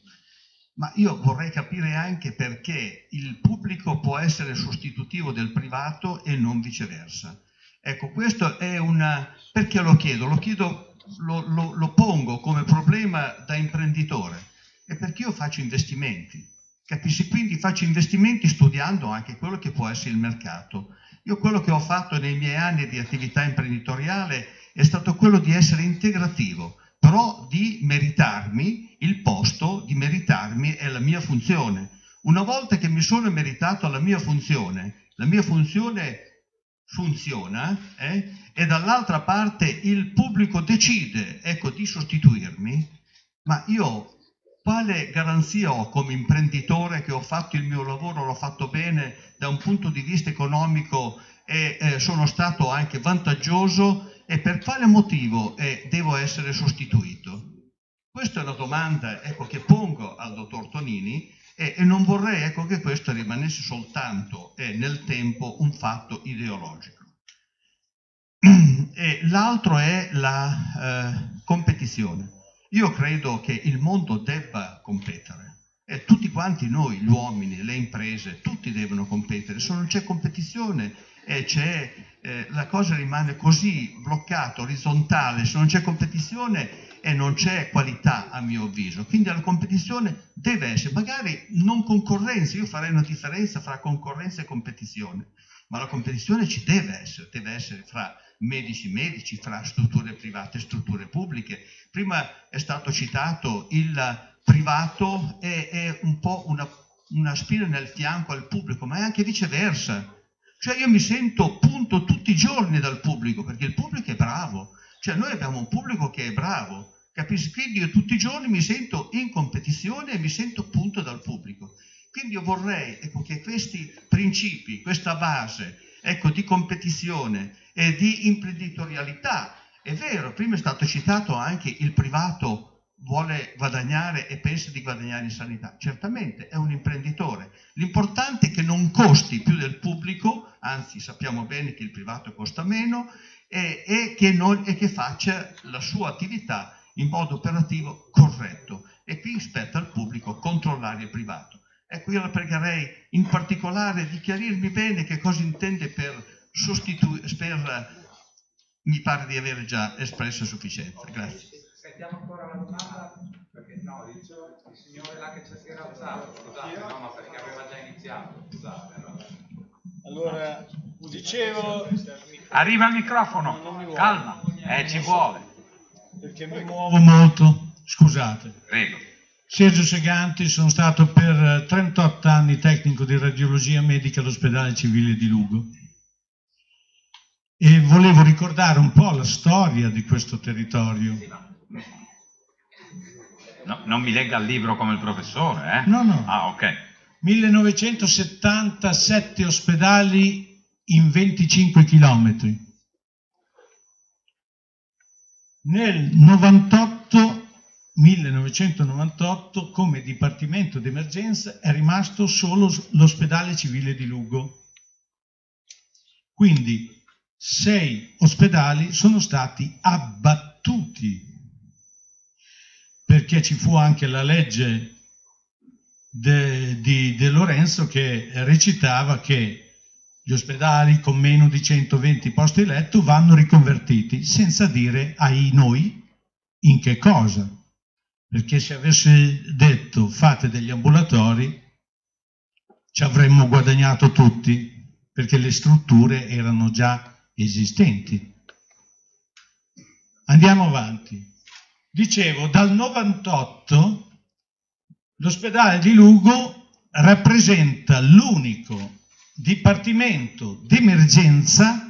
Ma io vorrei capire anche perché il pubblico può essere sostitutivo del privato e non viceversa. Ecco, questo è una... perché lo chiedo? Lo chiedo lo, lo, lo pongo come problema da imprenditore è perché io faccio investimenti, capisci? Quindi faccio investimenti studiando anche quello che può essere il mercato. Io quello che ho fatto nei miei anni di attività imprenditoriale è stato quello di essere integrativo, però di meritarmi il posto, di meritarmi è la mia funzione. Una volta che mi sono meritato la mia funzione, la mia funzione funziona eh, e dall'altra parte il pubblico decide ecco, di sostituirmi, ma io quale garanzia ho come imprenditore che ho fatto il mio lavoro, l'ho fatto bene da un punto di vista economico e eh, sono stato anche vantaggioso e per quale motivo eh, devo essere sostituito? Questa è una domanda ecco, che pongo al dottor Tonini e, e non vorrei ecco, che questo rimanesse soltanto eh, nel tempo un fatto ideologico. l'altro è la eh, competizione. Io credo che il mondo debba competere. E tutti quanti noi, gli uomini, le imprese, tutti devono competere. Se non c'è competizione, eh, la cosa rimane così bloccata, orizzontale. Se non c'è competizione, e non c'è qualità a mio avviso. Quindi la competizione deve essere, magari non concorrenza, io farei una differenza fra concorrenza e competizione, ma la competizione ci deve essere, deve essere fra medici medici, fra strutture private e strutture pubbliche. Prima è stato citato il privato è, è un po' una, una spina nel fianco al pubblico, ma è anche viceversa. Cioè io mi sento punto tutti i giorni dal pubblico, perché il pubblico è bravo, cioè noi abbiamo un pubblico che è bravo, capisci? Quindi io tutti i giorni mi sento in competizione e mi sento appunto dal pubblico. Quindi io vorrei ecco, che questi principi, questa base ecco, di competizione e di imprenditorialità, è vero, prima è stato citato anche il privato vuole guadagnare e pensa di guadagnare in sanità. Certamente è un imprenditore. L'importante è che non costi più del pubblico, anzi sappiamo bene che il privato costa meno, e, e, che, non, e che faccia la sua attività in modo operativo corretto. E qui spetta al pubblico controllare il privato. Ecco, io la pregherei in particolare di chiarirmi bene che cosa intende per sostituire, per, mi pare di aver già espresso a sufficienza. Grazie. Sentiamo ancora la domanda? Perché no, dicevo, il signore là che ci si era alzato, scusate, no, ma perché aveva già iniziato, scusate. No. Allora, dicevo... Arriva il microfono, calma, eh, ci vuole. Perché mi muovo molto, scusate. Prego. Sergio Seganti, sono stato per 38 anni tecnico di radiologia medica all'ospedale civile di Lugo e volevo ricordare un po' la storia di questo territorio. No, non mi legga il libro come il professore, eh? No, no. Ah, ok. 1977 ospedali in 25 chilometri. Nel 98 1998 come Dipartimento d'Emergenza è rimasto solo l'ospedale civile di Lugo. Quindi sei ospedali sono stati abbattuti. Perché ci fu anche la legge De, di De Lorenzo che recitava che gli ospedali con meno di 120 posti letto vanno riconvertiti senza dire ai noi in che cosa. Perché se avesse detto fate degli ambulatori ci avremmo guadagnato tutti, perché le strutture erano già esistenti. Andiamo avanti. Dicevo, dal 98 l'ospedale di Lugo rappresenta l'unico dipartimento d'emergenza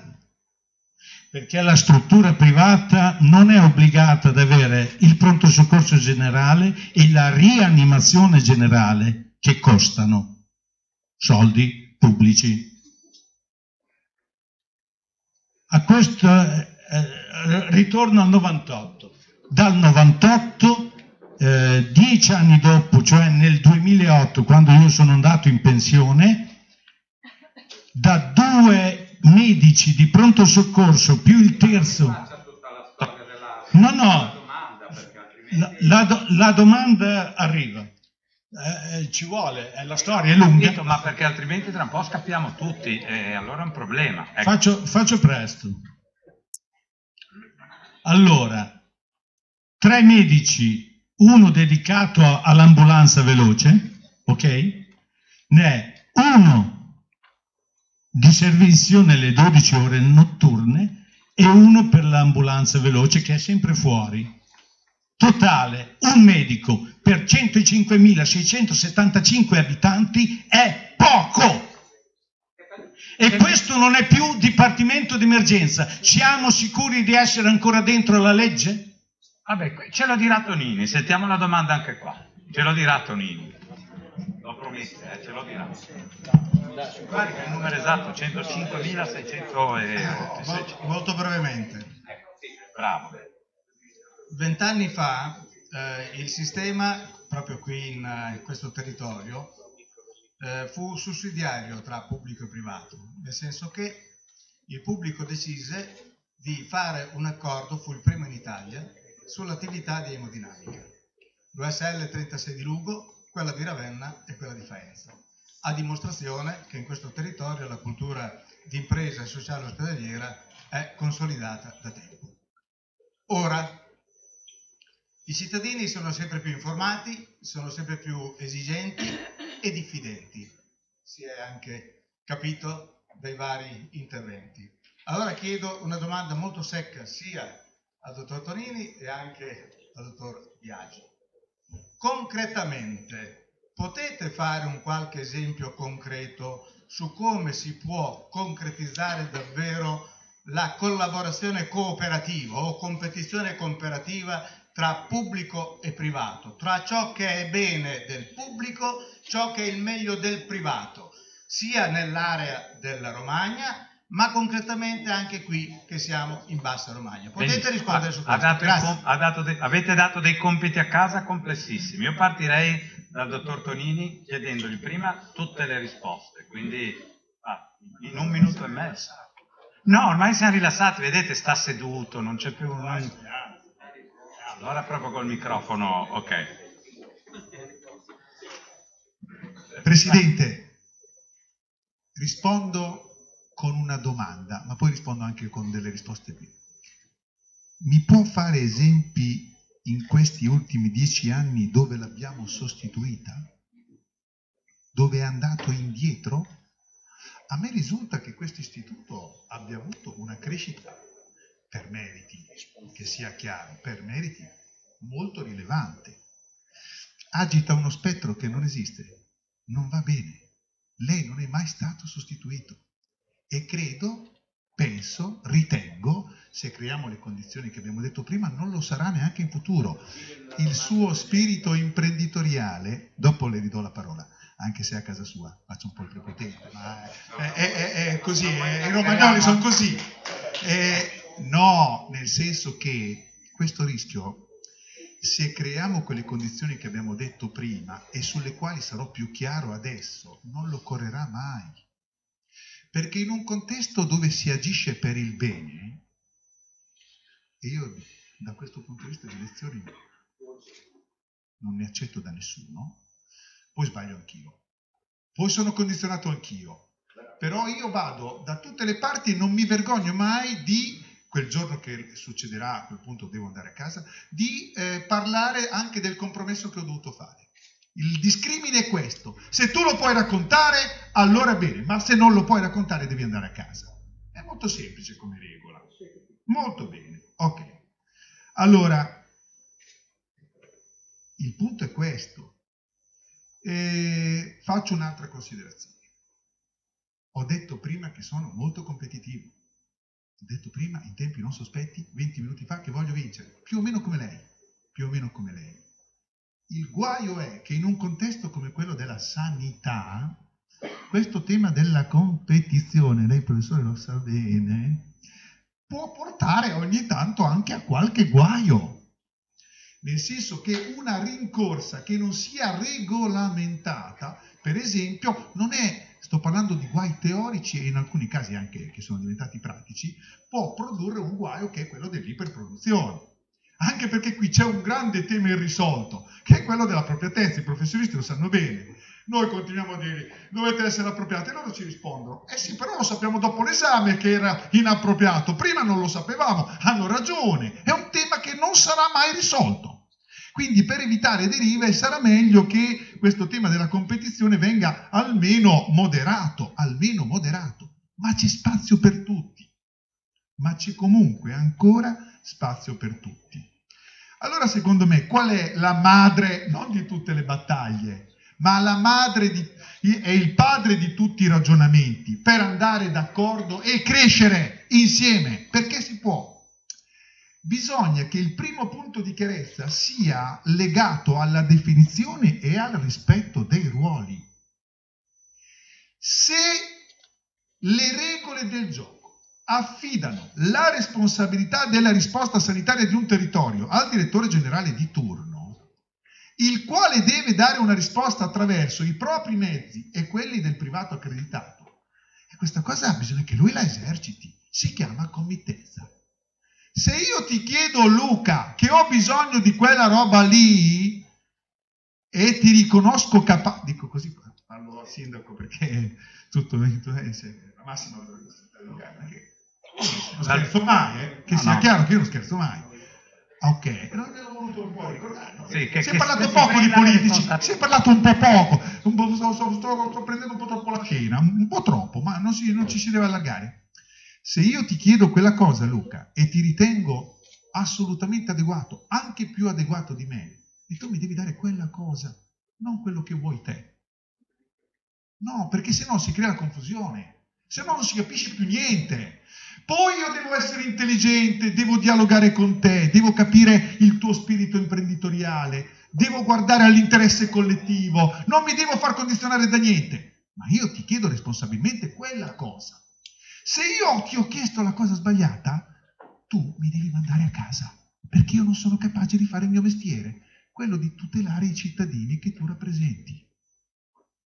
perché la struttura privata non è obbligata ad avere il pronto soccorso generale e la rianimazione generale che costano soldi pubblici. A questo eh, ritorno al 98. Dal 98, eh, dieci anni dopo, cioè nel 2008, quando io sono andato in pensione, da due medici di pronto soccorso più il terzo. No, no, la, la, la domanda arriva. Eh, eh, ci vuole, eh, la storia è lunga. Ma perché altrimenti tra un po' scappiamo tutti e allora è un problema. Ecco. Faccio, faccio presto. Allora, tre medici, uno dedicato all'ambulanza veloce, ok? Ne è uno di servizio nelle 12 ore notturne e uno per l'ambulanza veloce che è sempre fuori. Totale, un medico per 105.675 abitanti è poco. E questo non è più dipartimento d'emergenza. Siamo sicuri di essere ancora dentro la legge? Vabbè, ce lo dirà Tonini, sentiamo la domanda anche qua. Ce lo dirà Tonini. Lo promette, eh, ce lo dirà. Guarda il numero esatto, 105.600 molto, molto brevemente. Bravo. Vent'anni fa eh, il sistema, proprio qui in, eh, in questo territorio, eh, fu sussidiario tra pubblico e privato, nel senso che il pubblico decise di fare un accordo, fu il primo in Italia, sull'attività di emodinamica. L'USL 36 di Lugo, quella di Ravenna e quella di Faenza a dimostrazione che in questo territorio la cultura di impresa sociale ospedaliera è consolidata da tempo. Ora, i cittadini sono sempre più informati, sono sempre più esigenti e diffidenti, si è anche capito dai vari interventi. Allora chiedo una domanda molto secca sia al dottor Tonini e anche al dottor Biagi. Concretamente, Potete fare un qualche esempio concreto su come si può concretizzare davvero la collaborazione cooperativa o competizione cooperativa tra pubblico e privato, tra ciò che è bene del pubblico, ciò che è il meglio del privato, sia nell'area della Romagna, ma concretamente anche qui che siamo in Bassa Romagna. Potete Benissimo. rispondere su Ha- questo? dato dato de- avete dato dei compiti a casa complessissimi. Io partirei dal dottor Tonini chiedendogli prima tutte le risposte, quindi ah, in un minuto e mezzo. No, ormai siamo rilassati, vedete, sta seduto, non c'è più... non- Allora proprio col microfono, ok. Presidente, rispondo con una domanda, ma poi rispondo anche con delle risposte qui. Mi può fare esempi in questi ultimi dieci anni dove l'abbiamo sostituita? Dove è andato indietro? A me risulta che questo istituto abbia avuto una crescita per meriti, che sia chiaro, per meriti molto rilevante. Agita uno spettro che non esiste, non va bene. Lei non è mai stato sostituito e credo, penso, ritengo, se creiamo le condizioni che abbiamo detto prima, non lo sarà neanche in futuro. Il suo spirito imprenditoriale, dopo le ridò la parola, anche se a casa sua, faccio un po' il prepotente, ma è, è- è- è così, è- i romagnoli sono così. Eh, no, nel senso che questo rischio, se creiamo quelle condizioni che abbiamo detto prima e sulle quali sarò più chiaro adesso, non lo correrà mai. Perché in un contesto dove si agisce per il bene, e io da questo punto di vista di lezioni non ne accetto da nessuno, poi sbaglio anch'io, poi sono condizionato anch'io, però io vado da tutte le parti e non mi vergogno mai di, quel giorno che succederà, a quel punto devo andare a casa, di eh, parlare anche del compromesso che ho dovuto fare. Il discrimine è questo, se tu lo puoi raccontare, allora bene, ma se non lo puoi raccontare devi andare a casa. È molto semplice come regola. Molto bene, ok. Allora, il punto è questo. E faccio un'altra considerazione. Ho detto prima che sono molto competitivo. Detto prima, in tempi non sospetti, 20 minuti fa, che voglio vincere, più o meno come lei, più o meno come lei. Il guaio è che in un contesto come quello della sanità, questo tema della competizione, lei professore lo sa bene, può portare ogni tanto anche a qualche guaio. Nel senso che una rincorsa che non sia regolamentata, per esempio, non è, sto parlando di guai teorici e in alcuni casi anche che sono diventati pratici, può produrre un guaio che è quello dell'iperproduzione. Anche perché qui c'è un grande tema irrisolto, che è quello dell'appropriatezza, i professionisti lo sanno bene. Noi continuiamo a dire dovete essere appropriati e loro ci rispondono eh sì però lo sappiamo dopo l'esame che era inappropriato, prima non lo sapevamo, hanno ragione, è un tema che non sarà mai risolto. Quindi per evitare derive sarà meglio che questo tema della competizione venga almeno moderato, almeno moderato, ma c'è spazio per tutti, ma c'è comunque ancora spazio per tutti. Allora secondo me qual è la madre, non di tutte le battaglie, ma la madre di, è il padre di tutti i ragionamenti per andare d'accordo e crescere insieme, perché si può. Bisogna che il primo punto di chiarezza sia legato alla definizione e al rispetto dei ruoli. Se le regole del gioco affidano la responsabilità della risposta sanitaria di un territorio al direttore generale di turno, il quale deve dare una risposta attraverso i propri mezzi e quelli del privato accreditato. E questa cosa bisogna che lui la eserciti, si chiama committenza. Se io ti chiedo, Luca, che ho bisogno di quella roba lì e ti riconosco capace, dico così, parlo al sindaco perché tutto eh, la massima non scherzo mai, eh? che No, sia no. chiaro che io non scherzo mai. Ok, non ve l'ho voluto un po' ricordare. Sì, che- si è che parlato poco di politici, si è parlato un po' poco, un po', sto, sto- sto- sto prendendo un po' troppo la scena, un po' troppo, ma non, si- non ci si deve allargare. Se io ti chiedo quella cosa, Luca, e ti ritengo assolutamente adeguato, anche più adeguato di me, e tu mi devi dare quella cosa, non quello che vuoi te. No, perché se no si crea confusione, se no non si capisce più niente. Poi io devo essere intelligente, devo dialogare con te, devo capire il tuo spirito imprenditoriale, devo guardare all'interesse collettivo, non mi devo far condizionare da niente, ma io ti chiedo responsabilmente quella cosa. Se io ti ho chiesto la cosa sbagliata, tu mi devi mandare a casa, perché io non sono capace di fare il mio mestiere, quello di tutelare i cittadini che tu rappresenti.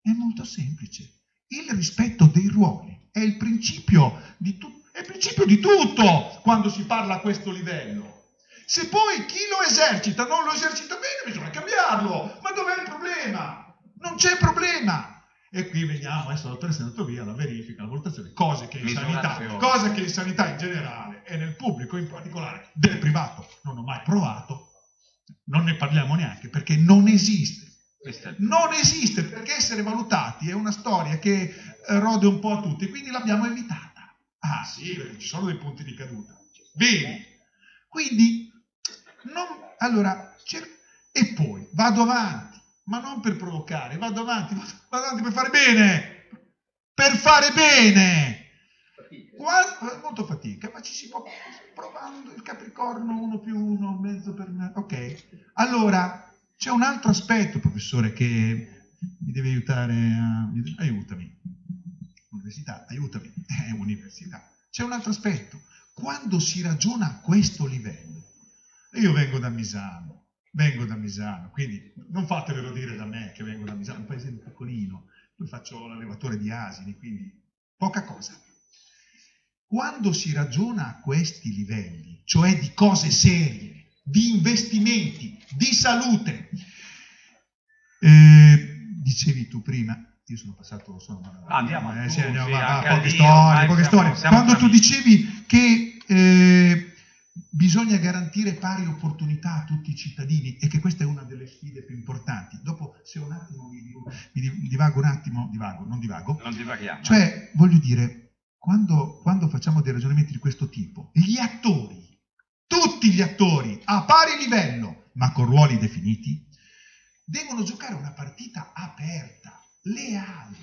È molto semplice. Il rispetto dei ruoli è il principio di, tu- è il principio di tutto quando si parla a questo livello. Se poi chi lo esercita non lo esercita bene, bisogna cambiarlo. Ma dov'è il problema? Non c'è problema. E qui veniamo, adesso è andato via, la verifica, la valutazione, cose che in sanità, cose che in sanità in generale e nel pubblico in particolare, del privato, non ho mai provato, non ne parliamo neanche perché non esiste. Non esiste perché essere valutati è una storia che eh, rode un po' a tutti, quindi l'abbiamo evitata. Ah sì, perché ci sono dei punti di caduta. Bene. Quindi, non, allora, cer- e poi vado avanti, ma non per provocare, vado avanti, vado, avanti per fare bene. Per fare bene. Qua, molto fatica, ma ci si può provando il Capricorno 1 più 1, mezzo per me. Ok. Allora, c'è un altro aspetto, professore, che mi deve aiutare a... Aiutami. Università, aiutami. È università. C'è un altro aspetto. Quando si ragiona a questo livello, io vengo da Misano, vengo da Misano, quindi non fatevelo dire da me che vengo da Misano, un paese piccolino, poi faccio l'allevatore di asini, quindi poca cosa. Quando si ragiona a questi livelli, cioè di cose serie, di investimenti, di salute, eh, dicevi tu prima, io sono passato, sono, andiamo, eh, tu, sì, andiamo sì, anche poche storie, poche siamo- storie. siamo Quando tu dicevi che eh, bisogna garantire pari opportunità a tutti i cittadini e che questa è una delle sfide più importanti. Dopo, se un attimo mi, divago un attimo, divago, non divago, Non divaghiamo. cioè, voglio dire, quando, quando facciamo dei ragionamenti di questo tipo, gli attori, tutti gli attori a pari livello, ma con ruoli definiti, devono giocare una partita aperta, leale,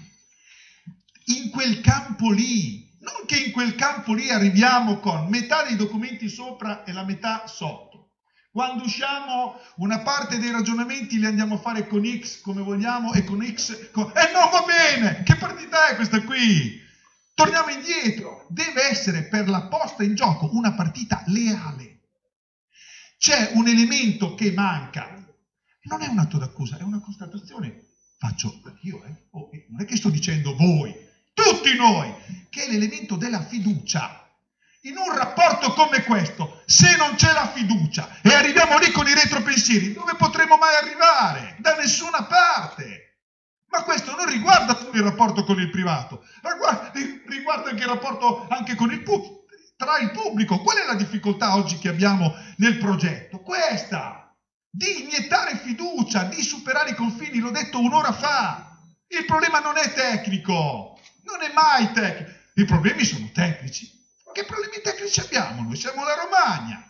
in quel campo lì. Non che in quel campo lì arriviamo con metà dei documenti sopra e la metà sotto. Quando usciamo, una parte dei ragionamenti li andiamo a fare con X come vogliamo e con X... Con... E non va bene! Che partita è questa qui? Torniamo indietro. Deve essere per la posta in gioco una partita leale. C'è un elemento che manca. Non è un atto d'accusa, è una constatazione. Faccio io, eh? Oh, eh, non è che sto dicendo voi, tutti noi, che è l'elemento della fiducia. In un rapporto come questo, se non c'è la fiducia e arriviamo lì con i retropensieri, dove potremo mai arrivare? Da nessuna parte. Ma questo non riguarda solo il rapporto con il privato, riguarda, anche il rapporto anche con il pubblico, tra il pubblico. Qual è la difficoltà oggi che abbiamo nel progetto? Questa, di iniettare fiducia, di superare i confini, l'ho detto un'ora fa. Il problema non è tecnico, non è mai tecnico. I problemi sono tecnici. Che problemi tecnici abbiamo noi? Siamo la Romagna.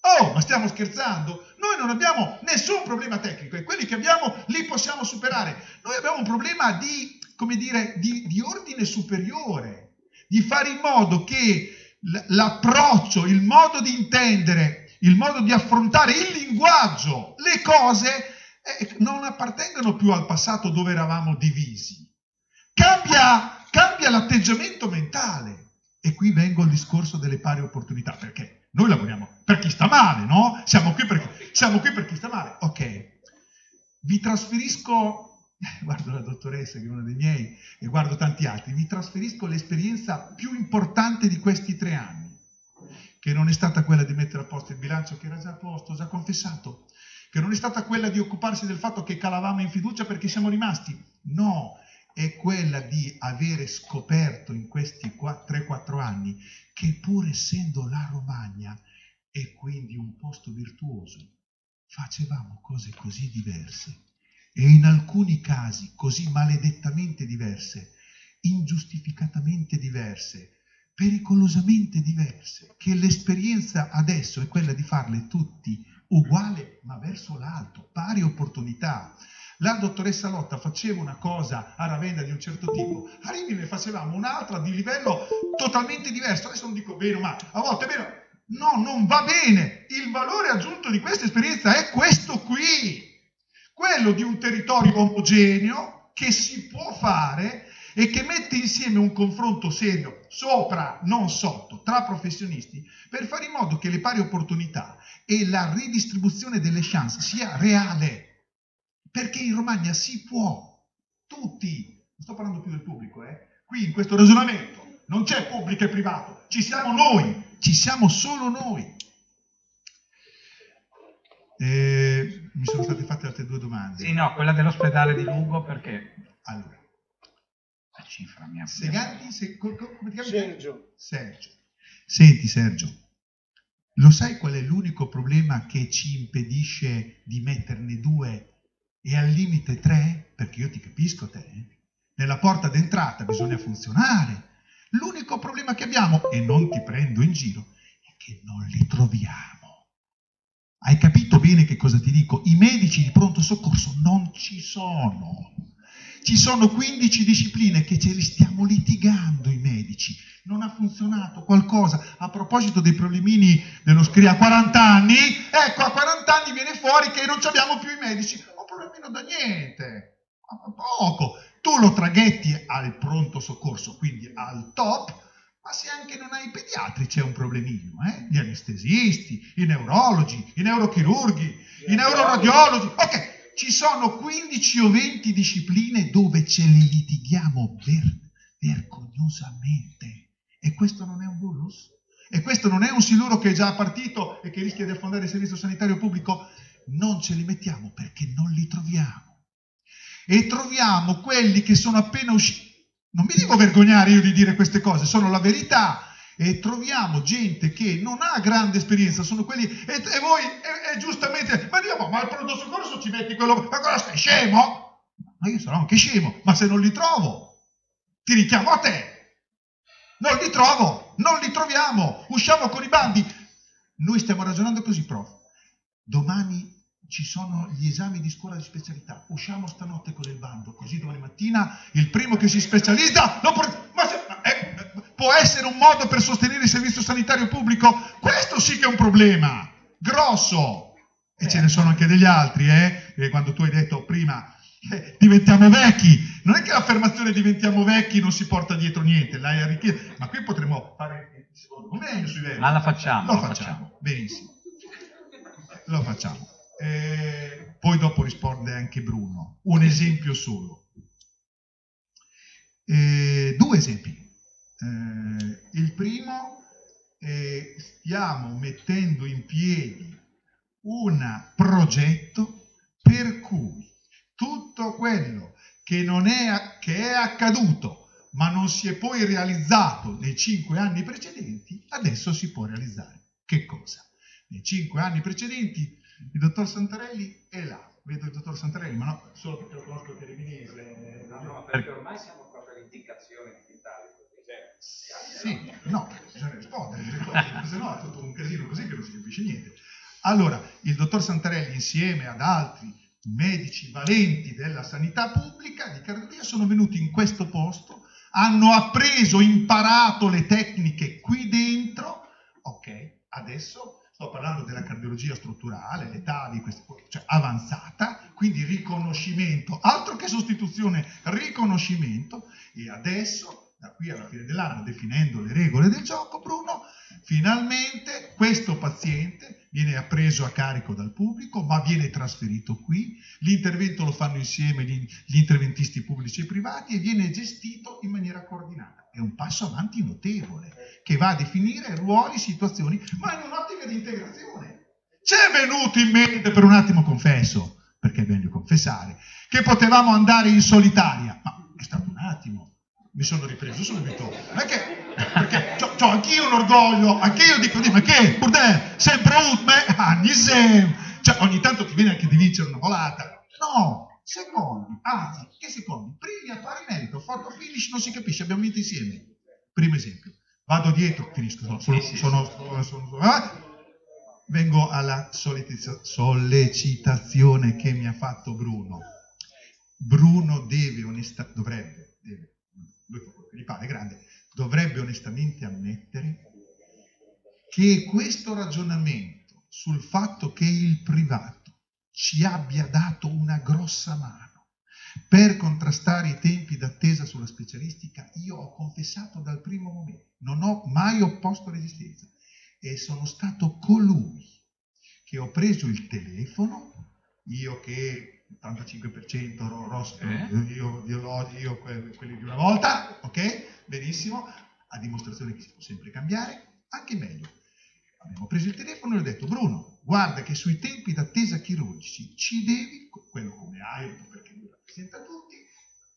Oh, ma stiamo scherzando? Noi non abbiamo nessun problema tecnico e quelli che abbiamo li possiamo superare. Noi abbiamo un problema di, come dire, di, di ordine superiore, di fare in modo che l'approccio, il modo di intendere, il modo di affrontare il linguaggio, le cose eh, non appartengano più al passato dove eravamo divisi. Cambia, cambia l'atteggiamento mentale. E qui vengo al discorso delle pari opportunità, perché noi lavoriamo per chi sta male, no? Siamo qui per, siamo qui per chi sta male. Ok, vi trasferisco, guardo la dottoressa che è una dei miei e guardo tanti altri, vi trasferisco l'esperienza più importante di questi tre anni, che non è stata quella di mettere a posto il bilancio che era già a posto, ho già confessato, che non è stata quella di occuparsi del fatto che calavamo in fiducia perché siamo rimasti. No, è quella di avere scoperto in questi 3-4 anni che pur essendo la Romagna e quindi un posto virtuoso, facevamo cose così diverse e in alcuni casi così maledettamente diverse, ingiustificatamente diverse, pericolosamente diverse, che l'esperienza adesso è quella di farle tutti uguale ma verso l'alto, pari opportunità. La dottoressa Lotta faceva una cosa a Ravenna di un certo tipo, a Rimini ne facevamo un'altra di livello totalmente diverso. Adesso non dico bene male, a volte è bene. No, non va bene. Il valore aggiunto di questa esperienza è questo qui, quello di un territorio omogeneo che si può fare e che mette insieme un confronto serio, sopra, non sotto, tra professionisti, per fare in modo che le pari opportunità e la ridistribuzione delle chance sia reale. Perché in Romagna si può, tutti, non sto parlando più del pubblico, eh? qui in questo ragionamento non c'è pubblico e privato, ci siamo noi, ci siamo solo noi. Eh, mi sono state fatte altre due domande. Sì, no, quella dell'ospedale di Lugo perché... Allora, la cifra mi ha... Seganti, se, co, co, come ti chiami? Sergio. Sergio. Senti Sergio, lo sai qual è l'unico problema che ci impedisce di metterne due e al limite tre? Perché io ti capisco te. Nella porta d'entrata bisogna funzionare. L'unico problema che abbiamo, e non ti prendo in giro, è che non li troviamo. Hai capito bene che cosa ti dico? I medici di pronto soccorso non ci sono. Ci sono 15 discipline che ce li stiamo litigando i medici. Non ha funzionato qualcosa. A proposito dei problemini dello SCRI a 40 anni, ecco, a 40 anni viene fuori che non abbiamo più i medici. Un problemino da niente. Ma Poco. Tu lo traghetti al pronto soccorso, quindi al top, ma se anche non hai i pediatri c'è un problemino, eh? Gli anestesisti, i neurologi, i neurochirurghi, i neuroradiologi. Ok, ci sono 15 o 20 discipline dove ce le litighiamo ver- vergognosamente. E questo non è un bonus? E questo non è un siluro che è già partito e che rischia di affondare il servizio sanitario pubblico? Non ce li mettiamo perché non li troviamo. E troviamo quelli che sono appena usciti. Non mi devo vergognare io di dire queste cose, sono la verità. E troviamo gente che non ha grande esperienza, sono quelli. E, e voi, e, e giustamente, ma Dio, ma al pronto soccorso ci metti quello. Ma cosa stai scemo? Ma io sarò anche scemo, ma se non li trovo, ti richiamo a te. Non li trovo, non li troviamo. Usciamo con i bandi. Noi stiamo ragionando così, prof. Domani ci sono gli esami di scuola di specialità. Usciamo stanotte con il bando, così domani mattina il primo che si specializza lo por- ma se- ma, eh, può essere un modo per sostenere il servizio sanitario pubblico? Questo sì che è un problema grosso. E ce ne sono anche degli altri, eh? E quando tu hai detto prima eh, diventiamo vecchi, non è che l'affermazione diventiamo vecchi non si porta dietro niente, l'hai arricchita, ma qui potremmo fare secondo me meglio sui vecchi. Ma la facciamo, Lo la facciamo, benissimo. Lo facciamo. Eh, poi dopo risponde anche Bruno. Un esempio solo. Eh, due esempi. Eh, il primo, stiamo mettendo in piedi un progetto per cui tutto quello che, non è, che è accaduto ma non si è poi realizzato nei cinque anni precedenti, adesso si può realizzare. Che cosa? Nei cinque anni precedenti il dottor Santarelli è là. Vedo il dottor Santarelli, ma no, solo perché lo conosco che Riminese. No, no, perché ormai siamo proprio all'indicazione digitale. Sì, no, bisogna rispondere, perché se no è tutto un casino così che non si capisce niente. Allora, il dottor Santarelli insieme ad altri medici valenti della sanità pubblica di cardiologia sono venuti in questo posto, hanno appreso, imparato le tecniche qui dentro, ok, adesso sto parlando della cardiologia strutturale, l'età di queste cose, cioè avanzata, quindi riconoscimento, altro che sostituzione, riconoscimento, e adesso, da qui alla fine dell'anno, definendo le regole del gioco, Bruno, finalmente questo paziente viene appreso a carico dal pubblico, ma viene trasferito qui, l'intervento lo fanno insieme gli, gli interventisti pubblici e privati e viene gestito in maniera coordinata. È un passo avanti notevole, che va a definire ruoli, situazioni, ma in un'ottica di integrazione. Ci è venuto in mente, per un attimo confesso, perché è meglio confessare, che potevamo andare in solitaria, ma è stato un attimo, mi sono ripreso subito. Non è che, perché ho anch'io un orgoglio, anch'io dico, di, ma che, Burdè, sempre utme, anni sem. Cioè, ogni tanto ti viene anche di vincere una volata. No, secondi, anzi, che secondi? Primi a pari merito, foto finish, non si capisce, abbiamo vinto insieme. Primo esempio. Vado dietro, finisco, sono, sono, sono, sono, sono eh? vengo alla sollecitazione che mi ha fatto Bruno. Bruno deve onestamente, dovrebbe, lui gli pare, grande, dovrebbe onestamente ammettere che questo ragionamento sul fatto che il privato ci abbia dato una grossa mano Per contrastare i tempi d'attesa sulla specialistica, io ho confessato dal primo momento, non ho mai opposto resistenza e sono stato colui che ho preso il telefono, io che 85% rostro, Eh? io, io, l'odio, io que- quelli di una volta, ok? Benissimo, a dimostrazione che si può sempre cambiare, anche meglio. Abbiamo preso il telefono e ho detto Bruno, guarda che sui tempi d'attesa chirurgici ci devi, quello come hai, perché lui rappresenta tutti,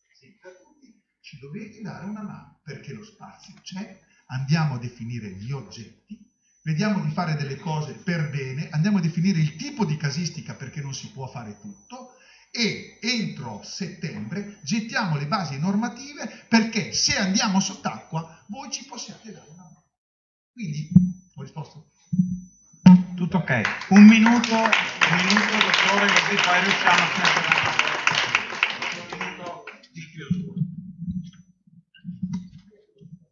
rappresenta tutti, ci dovevi dare una mano, perché lo spazio c'è, andiamo a definire gli oggetti, vediamo di fare delle cose per bene, andiamo a definire il tipo di casistica perché non si può fare tutto e entro settembre gettiamo le basi normative perché se andiamo sott'acqua voi ci possiate dare una mano. Quindi ho risposto. Tutto ok. Un minuto, un minuto dottore, così poi riusciamo a chiudere. Un minuto di chiusura.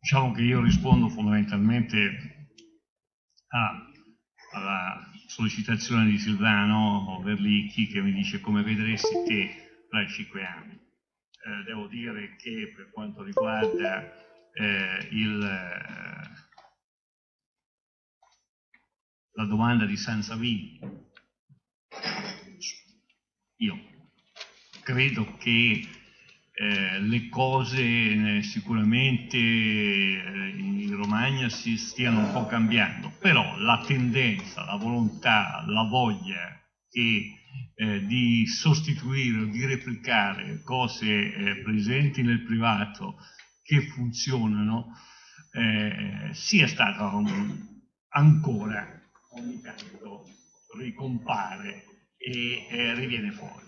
Diciamo che io rispondo fondamentalmente a- sollecitazione di Silvano Verlicchi che mi dice come vedresti te tra i cinque anni. Eh, devo dire che per quanto riguarda eh, il, la domanda di San Savini, io credo che eh, le cose eh, sicuramente eh, in Romagna si stiano un po' cambiando, però la tendenza, la volontà, la voglia che, eh, di sostituire o di replicare cose eh, presenti nel privato che funzionano sia stata ancora ogni tanto ricompare e riviene fuori.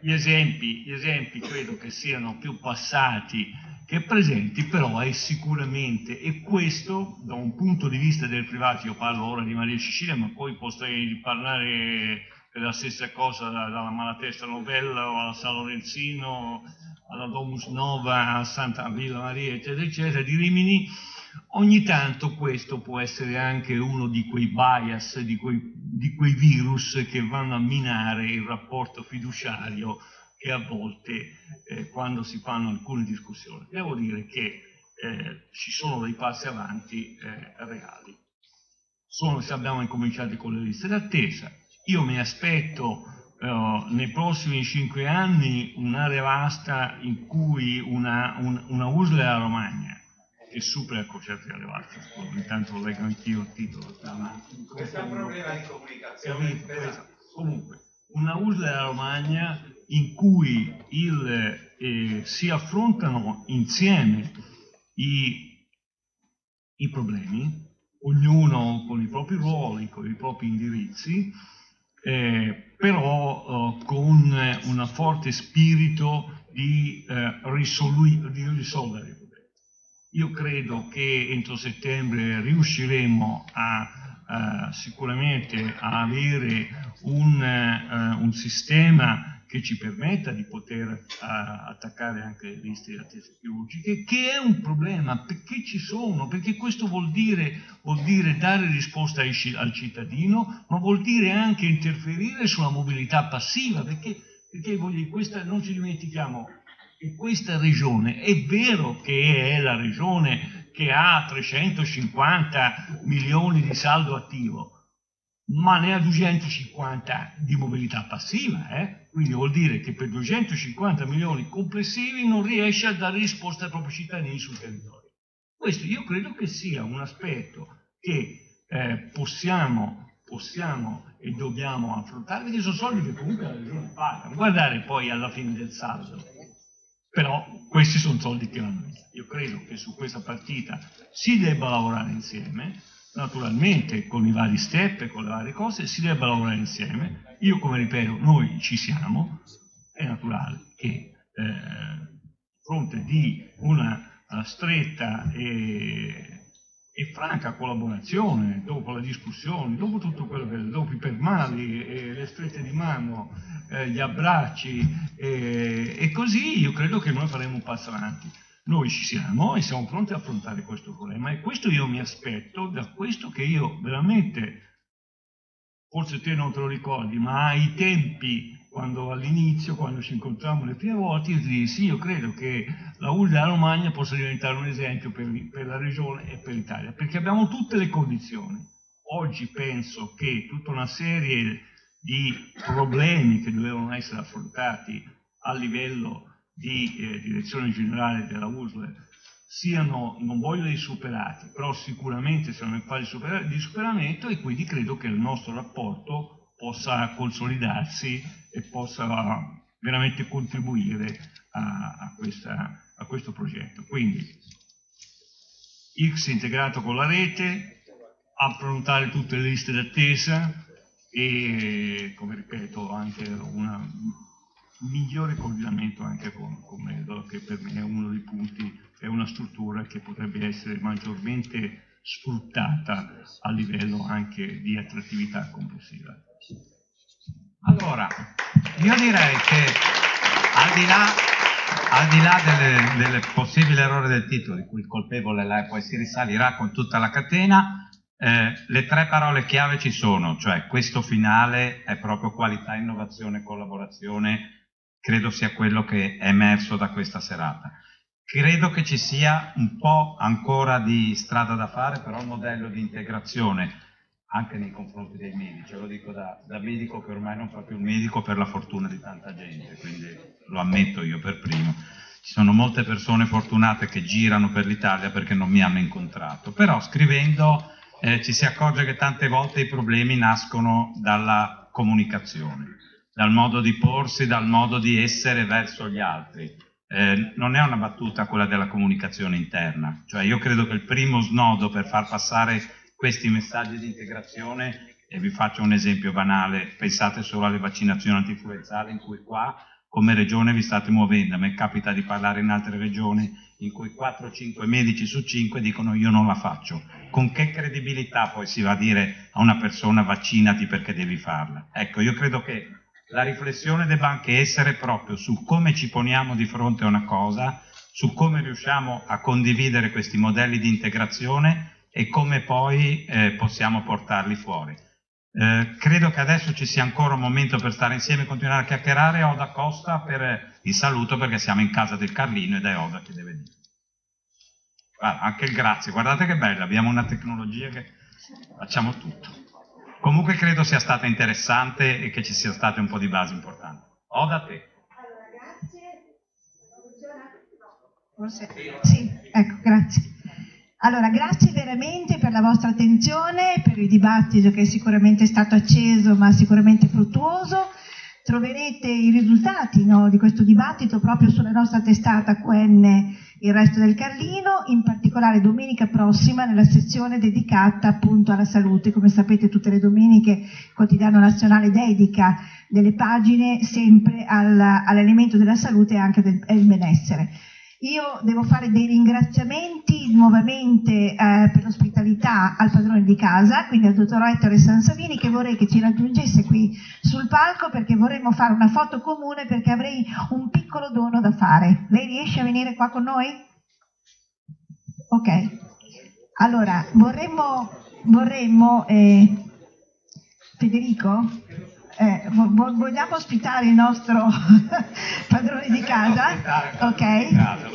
Gli esempi, gli esempi credo che siano più passati che presenti, però è sicuramente, e questo da un punto di vista del privato, io parlo ora di Maria Cecilia, ma poi potrei parlare della stessa cosa da- dalla Malatesta Novella o alla San Lorenzino, alla Domus Nova, a Santa Villa Maria, eccetera, eccetera, di Rimini, ogni tanto questo può essere anche uno di quei bias, di quei, di quei virus che vanno a minare il rapporto fiduciario che a volte eh, quando si fanno alcune discussioni. Devo dire che eh, ci sono dei passi avanti eh, reali. Sono, abbiamo incominciato con le liste d'attesa, io mi aspetto eh, nei prossimi cinque anni un'area vasta in cui una, un- una USL della Romagna che supera il concerto di Arevasta, intanto lo leggo anch'io il titolo. Questo è un problema di comunicazione. Questo. Comunque, una USL della Romagna in cui il, eh, si affrontano insieme i, i problemi, ognuno con i propri ruoli, con i propri indirizzi, eh, però eh, con un forte spirito di, eh, risolu- di risolvere. Io credo che entro settembre riusciremo a, eh, sicuramente a avere un, eh, un sistema che ci permetta di poter eh, attaccare anche le liste di attese chirurgiche, che è un problema, perché ci sono, perché questo vuol dire, vuol dire dare risposta ai al cittadino, ma vuol dire anche interferire sulla mobilità passiva, perché, perché voglio- questa, non ci dimentichiamo che questa regione è vero che è la regione che ha 350 milioni di saldo attivo, ma ne ha 250 di mobilità passiva, eh? quindi vuol dire che per 250 milioni complessivi non riesce a dare risposta ai propri cittadini sul territorio. Questo io credo che sia un aspetto che eh, possiamo, possiamo e dobbiamo affrontare, perché sono soldi che comunque la regione paga, guardare poi alla fine del saldo, però questi sono soldi che vanno via. Io credo che su questa partita si debba lavorare insieme, naturalmente con i vari step con le varie cose, si debba lavorare insieme. Io, come ripeto, noi ci siamo, è naturale che eh, a fronte di una eh, stretta e, e franca collaborazione, dopo le discussioni, dopo tutto quello che dopo i permali, e le strette di mano, eh, gli abbracci eh, e così, io credo che noi faremo un passo avanti. Noi ci siamo e siamo pronti a affrontare questo problema e questo io mi aspetto da questo che io veramente, forse te non te lo ricordi, ma ai tempi quando all'inizio, quando ci incontrammo le prime volte, io ti dissi, io credo che la UL della Romagna possa diventare un esempio per, per la regione e per l'Italia, perché abbiamo tutte le condizioni. Oggi penso che tutta una serie di problemi che dovevano essere affrontati a livello di eh, direzione generale della USL siano, non voglio dire superati, però sicuramente siano in fase di superamento e quindi credo che il nostro rapporto possa consolidarsi e possa veramente contribuire a, a, questa, a questo progetto. Quindi X integrato con la rete, affrontare tutte le liste d'attesa e, come ripeto, anche un migliore coordinamento anche con, con Medolo, che per me è uno dei punti, è una struttura che potrebbe essere maggiormente sfruttata a livello anche di attrattività complessiva. Allora, io direi che al di là, al di là delle, delle, possibili errori del titolo, di cui il colpevole là poi si risalirà con tutta la catena, eh, le tre parole chiave ci sono, cioè questo finale è proprio qualità, innovazione, collaborazione, credo sia quello che è emerso da questa serata. Credo che ci sia un po' ancora di strada da fare, però il modello di integrazione anche nei confronti dei medici, lo dico da, da, medico che ormai non fa più il medico per la fortuna di tanta gente, quindi lo ammetto io per primo. Ci sono molte persone fortunate che girano per l'Italia perché non mi hanno incontrato, però scrivendo eh, ci si accorge che tante volte i problemi nascono dalla comunicazione, dal modo di porsi, dal modo di essere verso gli altri. Eh, non è una battuta quella della comunicazione interna, cioè io credo che il primo snodo per far passare questi messaggi di integrazione e vi faccio un esempio banale, pensate solo alle vaccinazioni antinfluenzali in cui qua come regione vi state muovendo, a me capita di parlare in altre regioni in cui 4-5 medici su 5 dicono io non la faccio. Con che credibilità poi si va a dire a una persona vaccinati perché devi farla? Ecco, io credo che la riflessione debba anche essere proprio su come ci poniamo di fronte a una cosa, su come riusciamo a condividere questi modelli di integrazione e come poi eh, possiamo portarli fuori. Eh, credo che adesso ci sia ancora un momento per stare insieme e continuare a chiacchierare. Oda Costa per il saluto perché siamo in casa del Carlino ed è Oda che deve dire. Guarda, anche il grazie, guardate che bella, abbiamo una tecnologia che facciamo tutto. Comunque credo sia stata interessante e che ci sia state un po' di basi importanti. Oda a te. Allora, grazie. Forse... Sì, ecco, grazie. Allora, grazie veramente per la vostra attenzione, per il dibattito che sicuramente è stato acceso ma sicuramente fruttuoso. Troverete i risultati no, di questo dibattito proprio sulla nostra testata QN Il Resto del Carlino, in particolare domenica prossima nella sezione dedicata appunto alla salute. Come sapete tutte le domeniche il quotidiano nazionale dedica delle pagine sempre all'elemento della salute e anche del benessere. Io devo fare dei ringraziamenti nuovamente eh, per l'ospitalità al padrone di casa, quindi al dottor Ettore Sansavini, che vorrei che ci raggiungesse qui sul palco perché vorremmo fare una foto comune perché avrei un piccolo dono da fare. Lei riesce a venire qua con noi? Ok. Allora, vorremmo, vorremmo eh, Federico? Eh, vogliamo ospitare il nostro padrone di casa, ok?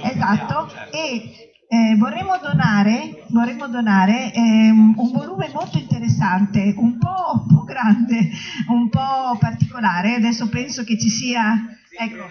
Esatto, e eh, vorremmo donare, vorremmo donare eh, un volume molto interessante, un po', un po', grande, un po' particolare, adesso penso che ci sia... Ecco,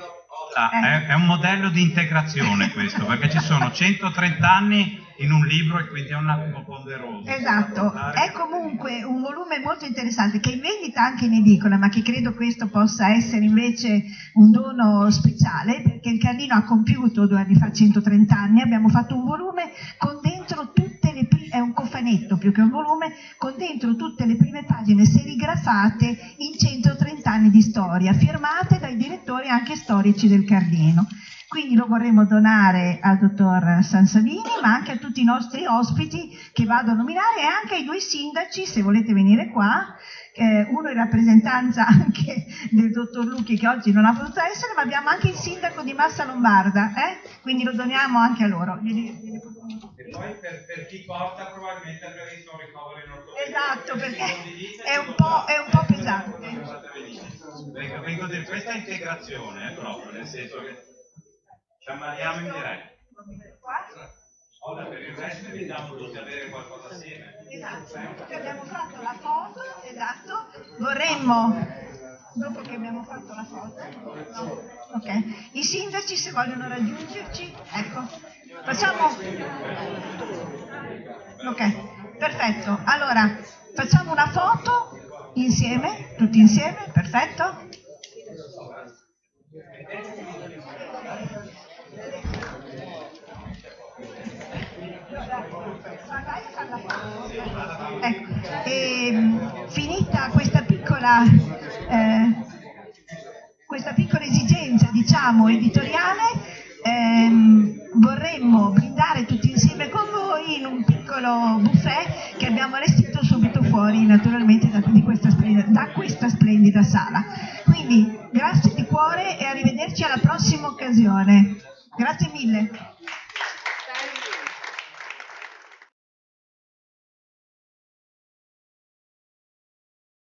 è, un modello di integrazione questo, perché ci sono 130 anni in un libro e quindi è un attimo ponderoso. Esatto, è comunque un volume molto interessante che è in vendita anche in edicola, ma che credo questo possa essere invece un dono speciale, perché il Carlino ha compiuto due anni fa 130 anni, abbiamo fatto un volume con dentro tutte le prime, è un cofanetto più che un volume, con dentro tutte le prime pagine serigrafate in 130 anni di storia, firmate dai direttori anche storici del Carlino. Quindi lo vorremmo donare al dottor Sansavini, ma anche a tutti i nostri ospiti che vado a nominare e anche ai due sindaci, se volete venire qua, eh, uno in rappresentanza anche del dottor Lucchi che oggi non ha potuto essere, ma abbiamo anche il sindaco di Massa Lombarda, eh? quindi lo doniamo anche a loro. poi per, per, chi porta probabilmente avrà visto un ricovero in ortopedia. Esatto, perché è un po', è un po pesante. Vengo, vengo di questa integrazione eh, proprio, nel senso che ci ammaliamo in diretta. Ora per il resto evitiamo tutti avere qualcosa assieme. Esatto, abbiamo fatto la foto, esatto, vorremmo, dopo che abbiamo fatto la foto, ok, i sindaci se vogliono raggiungerci, ecco, facciamo, ok, perfetto, allora facciamo una foto insieme, tutti insieme, perfetto. Ecco, e, finita questa piccola, eh, questa piccola esigenza, diciamo, editoriale, ehm, vorremmo brindare tutti insieme con voi in un piccolo buffet che abbiamo allestito subito fuori, naturalmente, da, questa da questa splendida sala. Quindi grazie di cuore e arrivederci alla prossima occasione. Grazie mille.